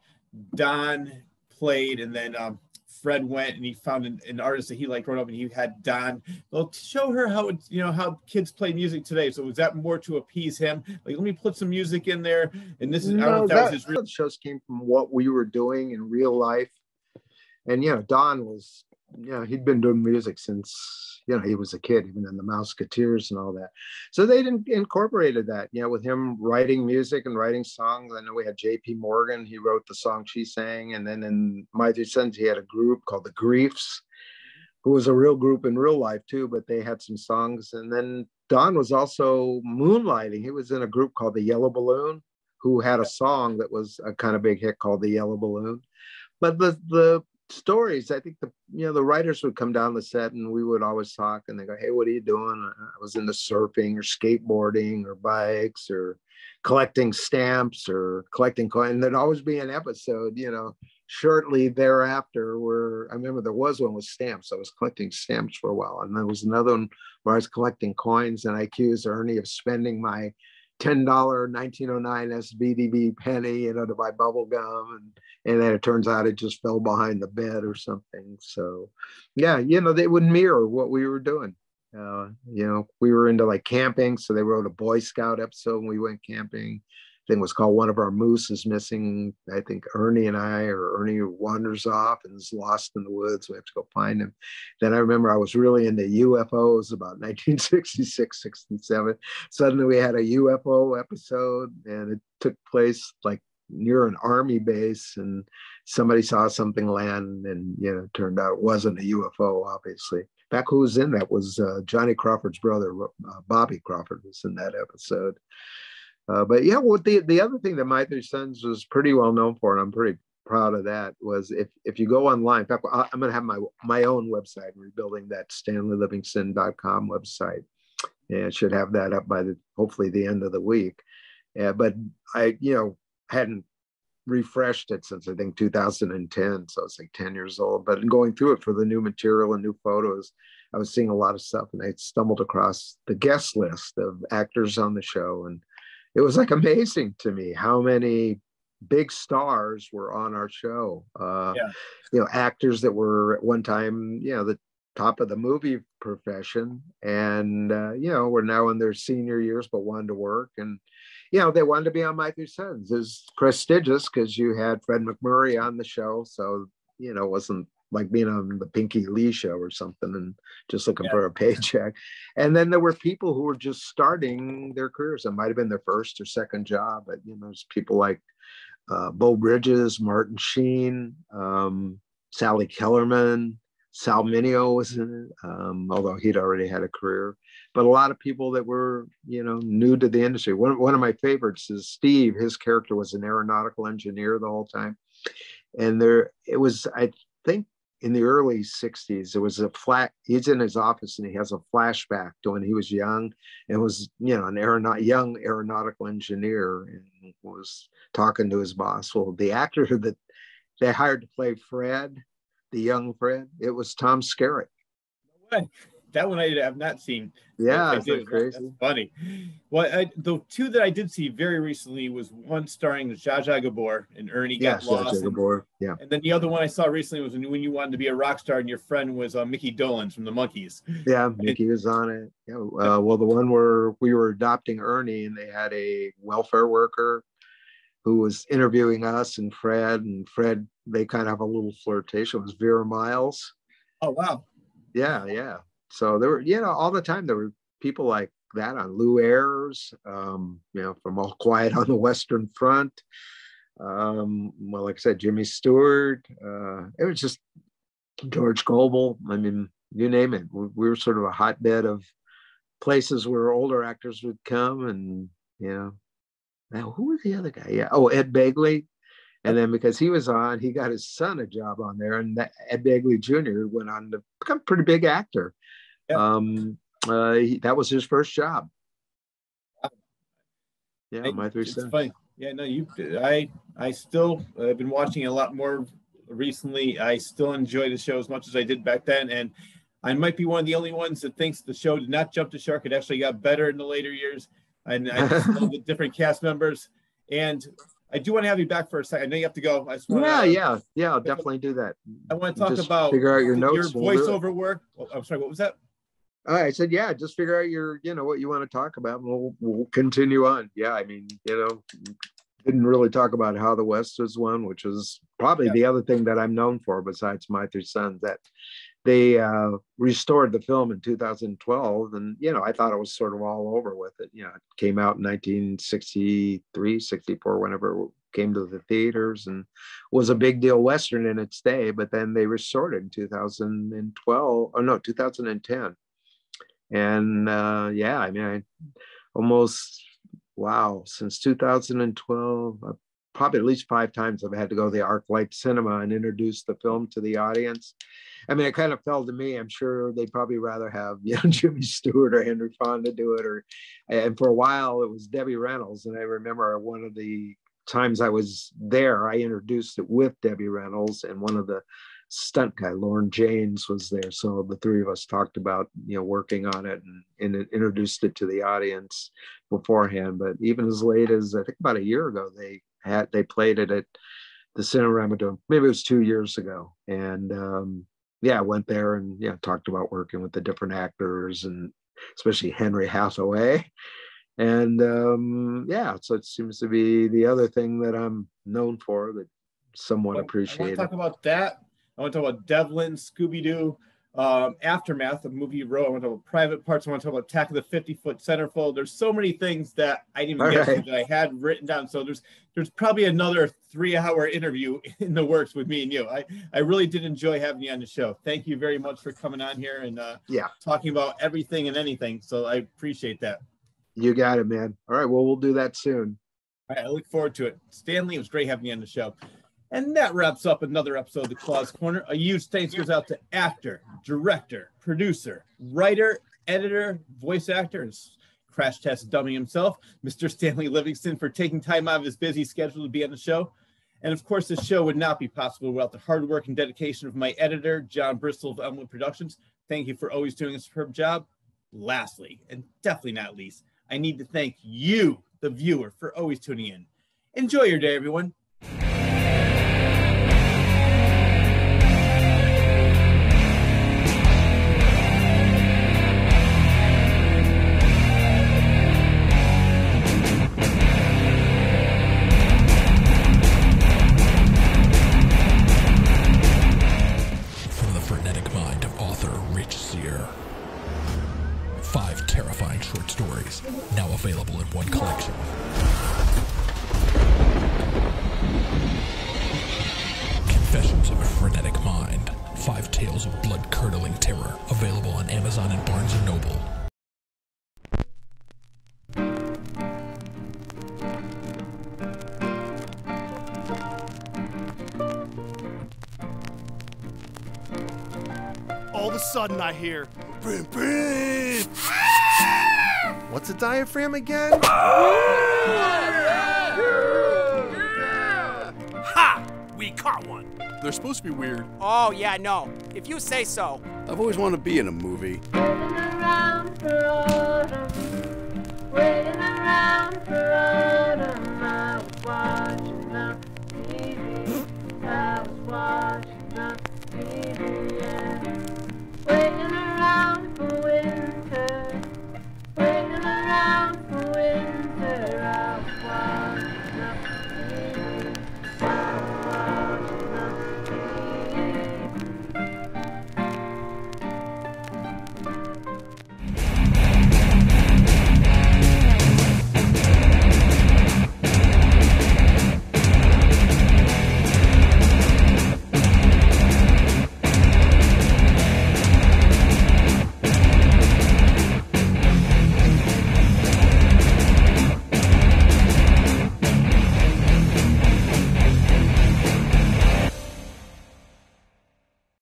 Don played, and then um, Fred went and he found an, an, artist that he liked growing up, and he had Don. Well, show her how it's you know how kids play music today. So was that more to appease him? Like, let me put some music in there, and this is no, I don't know if that, that was his real. Shows came from what we were doing in real life, and you know, Don was know he'd been doing music since you know, he was a kid, even in the Mouseketeers and all that. So they didn't incorporated that, you know, with him writing music and writing songs. I know we had J.P. Morgan, he wrote the song she sang. And then in My Three Sons, he had a group called the Griefs, who was a real group in real life too, but they had some songs. And then Don was also moonlighting. He was in a group called the Yellow Balloon, who had a song that was a kind of big hit called the Yellow Balloon. But the the stories. I think the you know the writers would come down the set and we would always talk and they go, "Hey, what are you doing?" Uh, I was into surfing or skateboarding or bikes or collecting stamps or collecting coins. And there'd always be an episode, you know, shortly thereafter where I remember there was one with stamps. I was collecting stamps for a while, and there was another one where I was collecting coins and I accused Ernie of spending my $10 1909 SVDB penny, you know, to buy bubble gum. And, and then it turns out it just fell behind the bed or something. So, yeah, you know, they would mirror what we were doing. Uh, you know, we were into like camping. So they wrote a Boy Scout episode when we went camping thing was called One of Our Moose is Missing. I think Ernie and I, or Ernie wanders off and is lost in the woods. We have to go find him. Then I remember I was really into UFOs about <laughs> 1966, 67. Suddenly we had a UFO episode and it took place like near an army base and somebody saw something land and you know turned out it wasn't a ufo obviously back who was in that was uh, johnny crawford's brother uh, bobby crawford was in that episode uh, but yeah, what the the other thing that My Three Sons was pretty well known for, and I'm pretty proud of that, was if if you go online, in fact, I'm going to have my my own website, rebuilding that StanleyLivingston.com website, and should have that up by the hopefully the end of the week. Yeah, but I you know hadn't refreshed it since I think 2010, so it's like 10 years old. But going through it for the new material and new photos, I was seeing a lot of stuff, and I stumbled across the guest list of actors on the show and it was like amazing to me how many big stars were on our show. Uh, yeah. You know, actors that were at one time, you know, the top of the movie profession, and uh, you know, were now in their senior years but wanted to work, and you know, they wanted to be on My Three Sons. It's prestigious because you had Fred MacMurray on the show, so you know, it wasn't like being on the Pinky Lee show or something and just looking yeah. for a paycheck. And then there were people who were just starting their careers. It might have been their first or second job, but you know, there's people like uh, Beau Bridges, Martin Sheen, um, Sally Kellerman, Sal Mineo was in it, um, although he'd already had a career. But a lot of people that were, you know, new to the industry. One, one of my favorites is Steve. His character was an aeronautical engineer the whole time and there it was i think in the early 60s it was a flat he's in his office and he has a flashback to when he was young and was you know an aeronaut young aeronautical engineer and was talking to his boss. Well the actor that they hired to play fred the young fred it was tom skerritt. No that one I have not seen. Yeah, crazy. That's funny. Well, I, the two that I did see very recently was one starring Zsa Zsa Gabor and Ernie yeah, got lost. And, Gabor. Yeah. And then the other one I saw recently was when, when you wanted to be a rock star and your friend was uh, Micky Dolenz from the Monkees. Yeah, Mickey was on it. Yeah. Uh, well, the one where we were adopting Ernie and they had a welfare worker who was interviewing us and Fred and Fred. They kind of have a little flirtation. It was Vera Miles. Oh wow. Yeah, yeah so there were you know all the time there were people like that on Lew Ayres, um, you know, from All Quiet on the Western Front. Um, well, like I said, Jimmy Stewart. Uh, it was just George Gobel. I mean, you name it. We, we were sort of a hotbed of places where older actors would come, and you know, now who was the other guy? Yeah, oh Ed Begley. And then because he was on, he got his son a job on there, and that Ed Begley Jr. went on to become a pretty big actor. Um, uh, he, that was his first job. Yeah, I, my three sons. Funny. Yeah, no, you. I I still I've been watching a lot more recently. I still enjoy the show as much as I did back then, and I might be one of the only ones that thinks the show did not jump the shark. It actually got better in the later years, and I just <laughs> love the different cast members. And I do want to have you back for a second. I know you have to go. I just want yeah, to, yeah, yeah. I'll definitely do that. I want to talk just about figure out your notes. Your voiceover work. Oh, I'm sorry. What was that? I said, yeah, just figure out your, you know, what you want to talk about, and we'll, we'll continue on. Yeah, I mean, you know, didn't really talk about how the West was won, which is probably yeah. the other thing that I'm known for besides my three sons. That they uh, restored the film in 2012, and you know, I thought it was sort of all over with it. You know, it came out in 1963, 64, whenever it came to the theaters, and was a big deal Western in its day. But then they restored it in 2012, oh no, 2010 and uh, yeah, I mean, I almost wow since 2012, uh, probably at least five times I've had to go to the ArcLight Cinema and introduce the film to the audience. I mean, it kind of fell to me. I'm sure they'd probably rather have <laughs> you know Jimmy Stewart or Henry Fonda do it, or and for a while it was Debbie Reynolds. And I remember one of the times I was there, I introduced it with Debbie Reynolds, and one of the stunt guy, Loren James, was there. So the three of us talked about, you know, working on it and, and it introduced it to the audience beforehand. But even as late as I think about a year ago, they had they played it at the Cinerama Dome. Maybe it was two years ago. And um, yeah, I went there and yeah, talked about working with the different actors and especially Henry Hathaway. And um, yeah, so it seems to be the other thing that I'm known for that somewhat well, appreciated. talk about that I want to talk about Devlin, Scooby Doo, um, Aftermath, a movie wrote. I want to talk about Private Parts. I want to talk about Attack of the 50 Foot Centerfold. There's so many things that I didn't even get right. that I had written down. So there's there's probably another three hour interview <laughs> in the works with me and you. I, I really did enjoy having you on the show. Thank you very much for coming on here and uh, yeah, talking about everything and anything. So I appreciate that. You got it, man. All right. Well, we'll do that soon. All right. I look forward to it. Stanley, it was great having you on the show. And that wraps up another episode of the Claw's Corner. A huge thanks goes out to actor, director, producer, writer, editor, voice actor, and crash test dummy himself, Mr. Stanley Livingston, for taking time out of his busy schedule to be on the show. And of course, this show would not be possible without the hard work and dedication of my editor, John Bristol of Elmwood Productions. Thank you for always doing a superb job. Lastly, and definitely not least, I need to thank you, the viewer, for always tuning in. Enjoy your day, everyone. Sudden I hear, brim, brim. What's a diaphragm again? <laughs> Ha! We caught one. They're supposed to be weird. Oh, yeah, no. If you say so. I've always wanted to be in a movie. Waiting around for